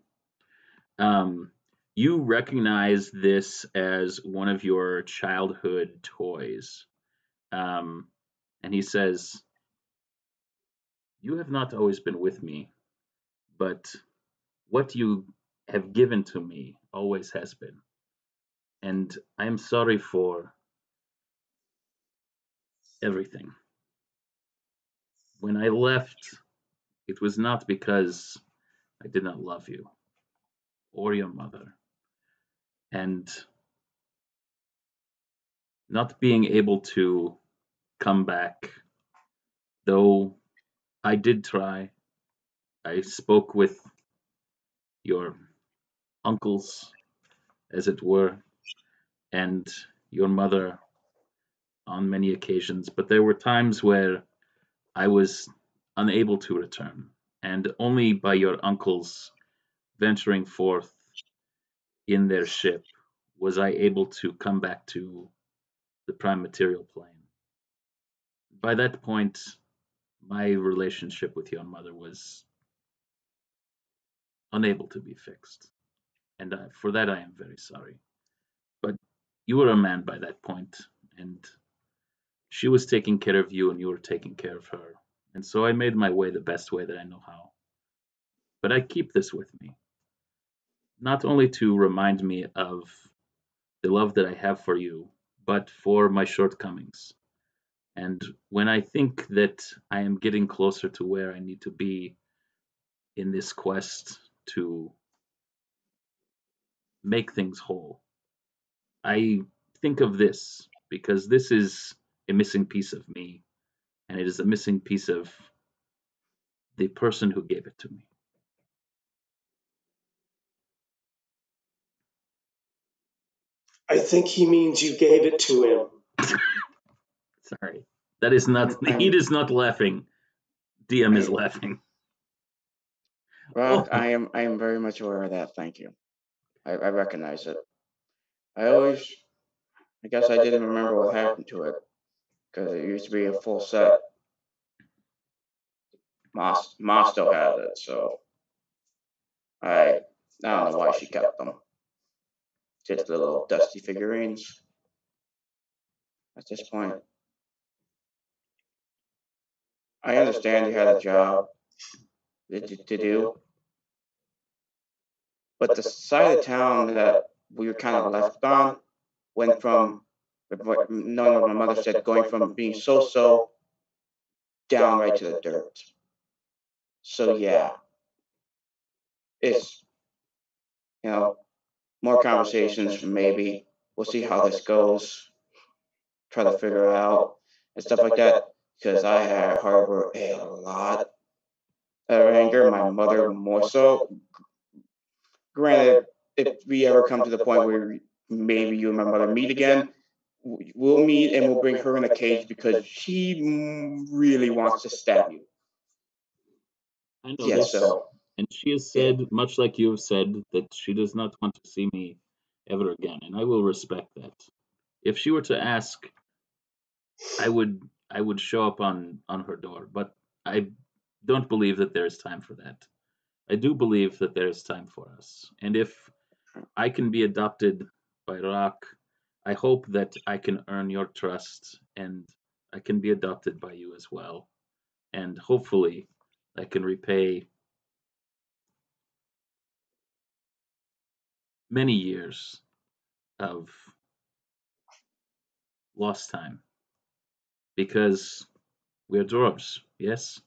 Um, you recognize this as one of your childhood toys. Um, and he says, You have not always been with me, but what you have given to me always has been. And I am sorry for everything. When I left, it was not because I did not love you or your mother. And not being able to come back, though I did try, I spoke with your uncles, as it were, and your mother on many occasions, but there were times where I was unable to return, and only by your uncles venturing forth in their ship was I able to come back to the prime material plane. By that point, my relationship with your mother was unable to be fixed. And uh, for that, I am very sorry. But you were a man by that point, and she was taking care of you, and you were taking care of her. And so I made my way the best way that I know how. But I keep this with me, not only to remind me of the love that I have for you, but for my shortcomings. And when I think that I am getting closer to where I need to be in this quest to make things whole, I think of this because this is a missing piece of me, and it is a missing piece of the person who gave it to me. I think he means you gave it to him. Sorry. That is not, he is not laughing. DM is laughing. Well, Oh. I am I am very much aware of that. Thank you. I, I recognize it. I always, I guess I didn't remember what happened to it because it used to be a full set. Moss still has it, so I, I don't know why she kept them. Just the little dusty figurines. At this point, I understand you had a job to, do, but the side of town that we were kind of left on went from knowing what my mother said, going from being so so down right to the dirt. So yeah, it's you know more conversations maybe. We'll see how this goes. Try to figure out and stuff like that because I had harbored a lot of anger. My mother more so. Granted, if we ever come to the point where maybe you and my mother meet again, we'll meet and we'll bring her in a cage because she really wants to stab you. I know Yeah, so And she has said, much like you have said, that she does not want to see me ever again, and I will respect that. If she were to ask, I would I would show up on on her door, but I don't believe that there is time for that. I do believe that there is time for us, and if I can be adopted by Rock, I hope that I can earn your trust, and I can be adopted by you as well, and hopefully I can repay many years of lost time because we're dwarves, yes?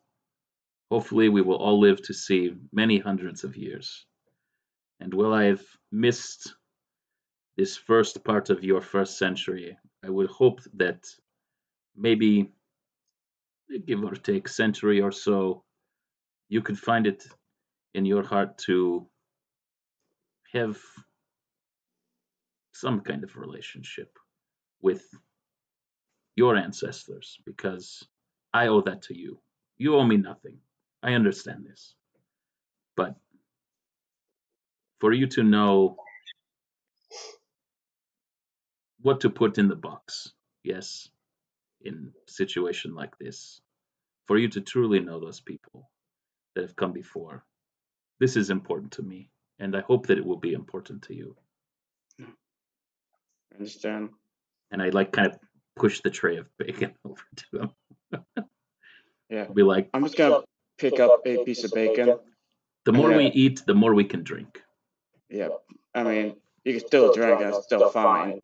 Hopefully, we will all live to see many hundreds of years. And while I've missed this first part of your first century, I would hope that maybe, give or take, century or so, you could find it in your heart to have some kind of relationship with your ancestors because I owe that to you. You owe me nothing. I understand this. But for you to know what to put in the box, yes, in situation like this, for you to truly know those people that have come before. This is important to me, and I hope that it will be important to you. I understand. And I like kind of push the tray of bacon over to him. Yeah. Be like, I'm just gonna pick up a piece of bacon. the more we eat, the more we can drink. Yeah. I mean, you can still drink and it's still fine.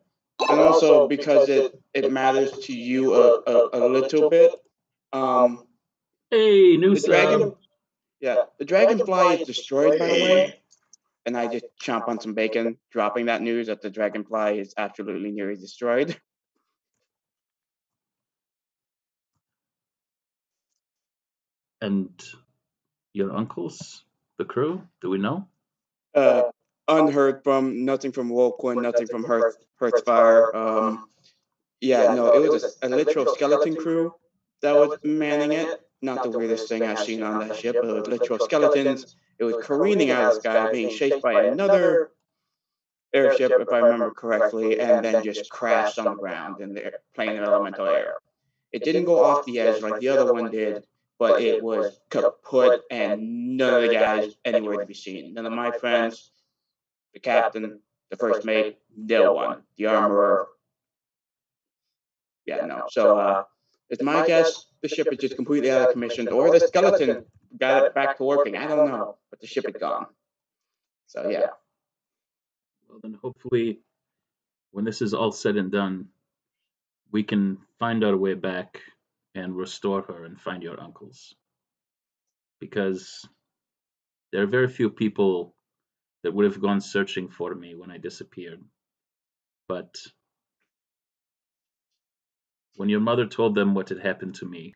And also because it, it matters to you a, a, a little bit. Um, Hey, new dragon, yeah, the dragonfly is destroyed by the way. And I just chomp on some bacon, dropping that news that the dragonfly is absolutely nearly destroyed. And your uncles, the crew, do we know? Uh, unheard from, nothing from Woquin, nothing from Hearth, Hearthfire. Um, yeah, no, it was a, a literal skeleton crew that was manning it. Not the weirdest thing I've seen on that ship, but it was literal skeletons. It was careening out of the sky, being shaped by another airship, if I remember correctly, and then just crashed on the ground in the air- plane of elemental air. It didn't go off the edge like the other one did, but it was kaput, and none of the guys anywhere to be seen. None of my friends, the captain, the first mate, no one. The armorer. Yeah, no. So uh, it's my guess the ship is just completely out of commission, or the skeleton got it back to working. I don't know, but the ship is gone. So yeah, Well, then hopefully, when this is all said and done, we can find our way back and restore her and find your uncles. Because there are very few people that would have gone searching for me when I disappeared. But when your mother told them what had happened to me,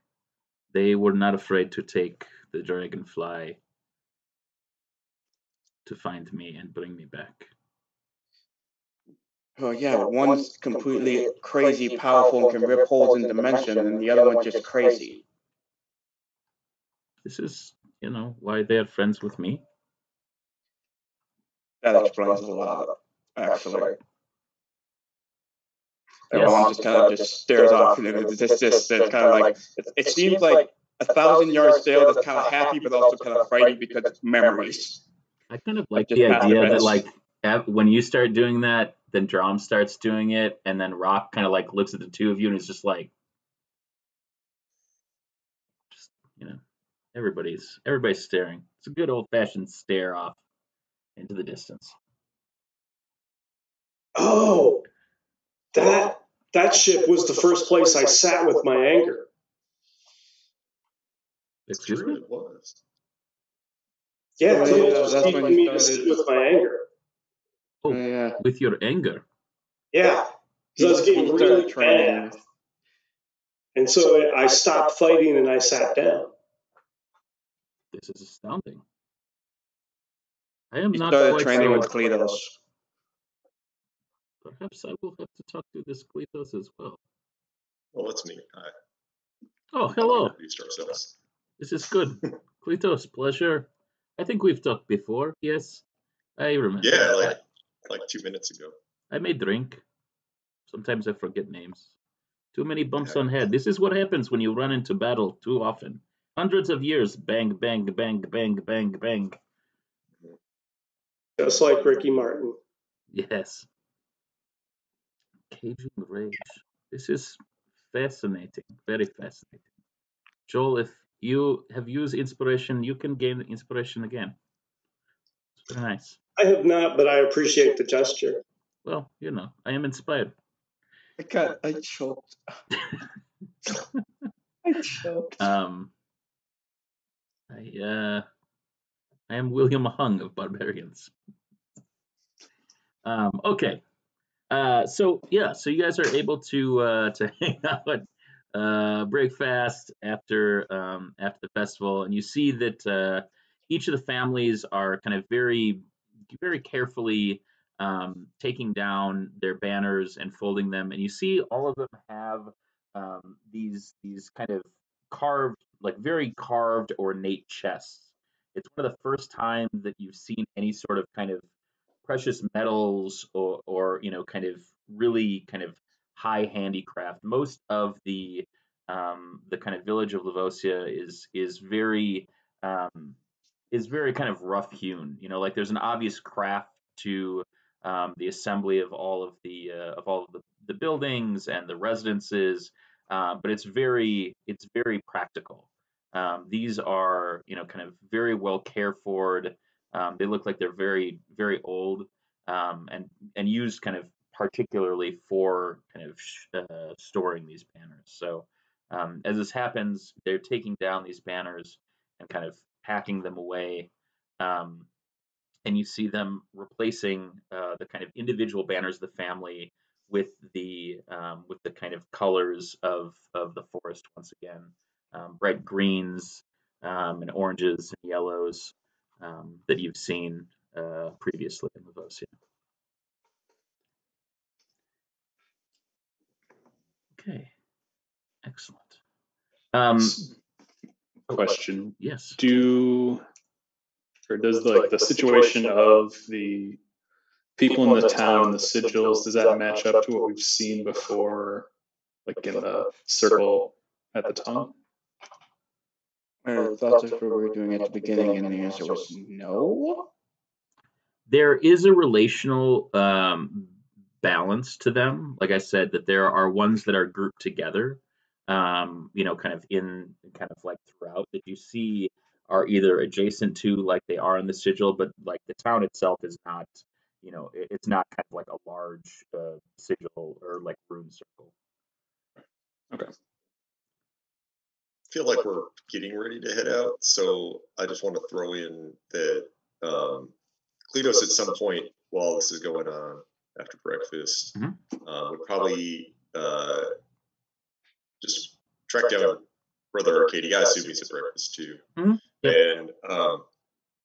they were not afraid to take the dragonfly to find me and bring me back. Oh yeah, one's completely crazy powerful and can rip holes in dimension, and the other one's just crazy. This is, you know, why they are friends with me. That explains a lot, actually. Yes. Everyone just kind of just stares off, and it's just, just it's kind of like it, it seems like a thousand yard sail that's kind of happy, but also kind of frightened because it's memories. I kind of like just the idea that like when you start doing that, then Drom starts doing it, and then Rock kind of like looks at the two of you and is just like, just you know, everybody's everybody's staring. It's a good old fashioned stare off into the distance. Oh, that that ship was the first place I sat with my anger. Excuse True, me. It was. Yeah, Toad yeah, that's teaching when you me to started- with my anger. Oh, yeah, with your anger. Yeah, because I was getting really training. mad, and so I stopped fighting and I sat down. This is astounding. I am He not started quite training sure. with Kleatos. Perhaps I will have to talk to this Kleatos as well. Well, it's me. I, Oh, hello. This is good. Kleatos, pleasure. I think we've talked before. Yes, I remember. Yeah, like like two minutes ago. I may drink. Sometimes I forget names. Too many bumps Yeah. on head. This is what happens when you run into battle too often. Hundreds of years. Bang, bang, bang, bang, bang, bang. Just like Ricky Martin. Yes. Caging rage. This is fascinating. Very fascinating. Joel, if you have used inspiration, you can gain inspiration again. It's very nice. I have not, but I appreciate the gesture. Well, you know, I am inspired. I got, I choked. I choked. Um, I uh, I am William Hung of Barbarians. Um, okay. Uh, so yeah, so you guys are able to uh, to hang out, uh, break fast after um, after the festival, and you see that uh, each of the families are kind of very very carefully um, taking down their banners and folding them, and you see all of them have um, these these kind of carved, like very carved, ornate chests. It's one of the first times that you've seen any sort of kind of precious metals or, or you know, kind of really kind of high handicraft. Most of the um, the kind of village of Lavosia is is very um, is very kind of rough hewn. You know, like there's an obvious craft to um, the assembly of all of the uh, of all of the, the buildings and the residences, uh, but it's very it's very practical. Um, these are you know kind of very well cared for. Um, they look like they're very very old um, and and used kind of particularly for kind of uh, storing these banners. So um, as this happens, they're taking down these banners and kind of packing them away. Um, and you see them replacing uh, the kind of individual banners of the family with the um, with the kind of colors of of the forest once again, um, bright greens um, and oranges and yellows um, that you've seen uh, previously in Lavosia. Okay, excellent. Question: yes. Do or does like the situation of the people in the town, the sigils, does that match up to what we've seen before, like in the circle at the tongue? I thought that's what we were doing at the beginning, and the answer was no. There is a relational um, balance to them. Like I said, that there are ones that are grouped together, um, you know, kind of in kind of like throughout that you see are either adjacent to like they are in the sigil, but like the town itself is not, you know, it, it's not kind of like a large uh, sigil or like rune circle. Okay. I feel like we're getting ready to head out, so I just want to throw in that um, Kleatos at some point while this is going on after breakfast Mhm. uh, would probably uh, just track down Brother Arcady. I assume he's at breakfast too. Mhm. Yep. And um,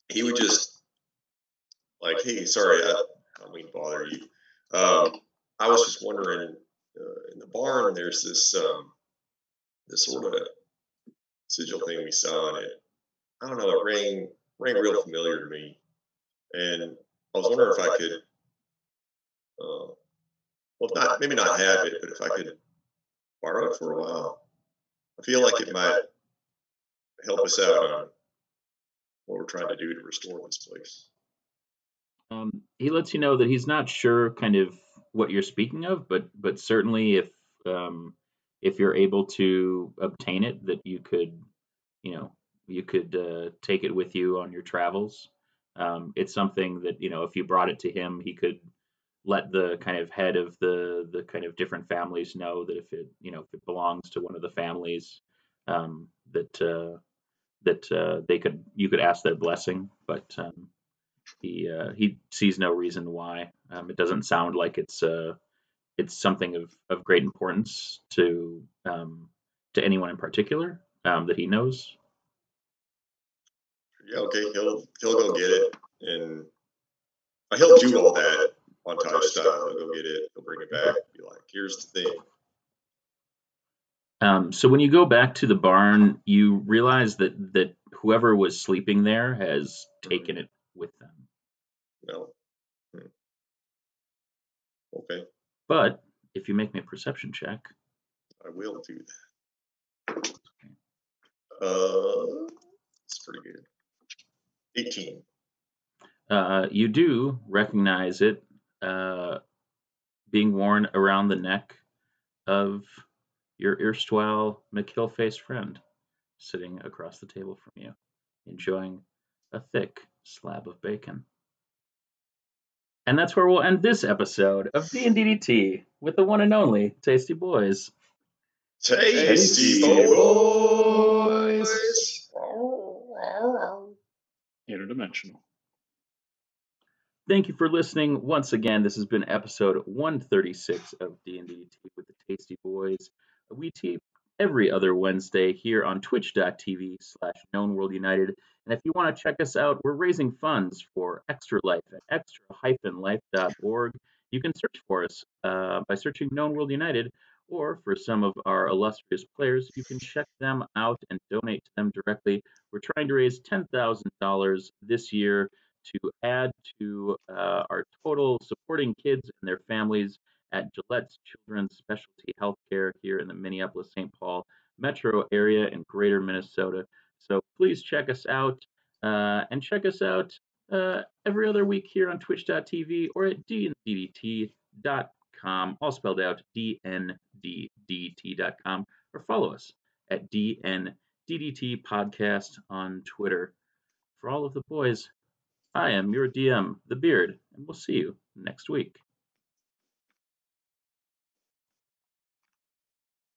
he would just like, hey, sorry, I, I don't mean to bother you. Um, I was just wondering, uh, in the barn, there's this um, this sort of sigil thing we saw, and it, I don't know, it rang rang real familiar to me, and I was wondering if I could, uh, well, not maybe not have it, but if I could borrow it for a while. I feel like it might help us out on what we're trying to do to restore this place. Um, he lets you know that he's not sure kind of what you're speaking of, but but certainly if um, if you're able to obtain it, that you could, you know, you could uh, take it with you on your travels. Um, it's something that you know if you brought it to him, he could let the kind of head of the the kind of different families know that if it you know if it belongs to one of the families, um, that uh, that uh, they could you could ask their blessing, but um, he uh, he sees no reason why. Um, it doesn't sound like it's uh, it's something of, of great importance to um, to anyone in particular um, that he knows. Yeah, okay, he'll he'll go get it, and uh, he'll do all that montage style. He'll go get it, he'll bring it back, be like, "Here's the thing." Um, so when you go back to the barn, you realize that that whoever was sleeping there has taken it with them. No. Hmm. Okay, But if you make me a perception check, I will do that. Uh, it's pretty good. 18. uh, you do recognize it uh, being worn around the neck of your erstwhile McHill face friend sitting across the table from you, enjoying a thick slab of bacon. And that's where we'll end this episode of D&DDT with the one and only Tasty Boyz. Tasty boys. boys. Interdimensional. Thank you for listening once again. This has been episode 136 of D&D with the Tasty Boyz. We tape every other Wednesday here on twitch.tv slash known world united. And if you want to check us out, we're raising funds for Extra Life at extra-life.org. You can search for us uh, by searching Known World United, or for some of our illustrious players, you can check them out and donate to them directly. We're trying to raise $10,000 this year to add to uh, our total supporting kids and their families at Gillette's Children's Specialty Healthcare here in the Minneapolis St. Paul metro area in greater Minnesota. So please check us out uh, and check us out uh, every other week here on twitch.tv or at dnddt.com, all spelled out dnddt.com, or follow us at dnddt podcast on Twitter. For all of the boys, I am your DM, The Beard, and we'll see you next week.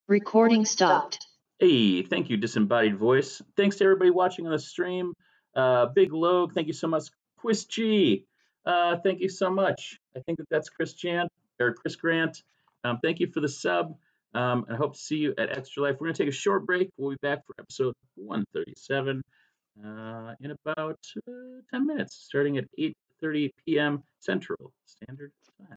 Recording stopped. Hey, thank you, Disembodied Voice. Thanks to everybody watching on the stream. Uh, Big Logue, thank you so much. Quiz G, uh, thank you so much. I think that that's Chris Jant or Chris Grant. Um, thank you for the sub. Um, I hope to see you at Extra Life. We're going to take a short break. We'll be back for episode 137 uh, in about uh, 10 minutes, starting at 8:30 p.m. Central Standard Time.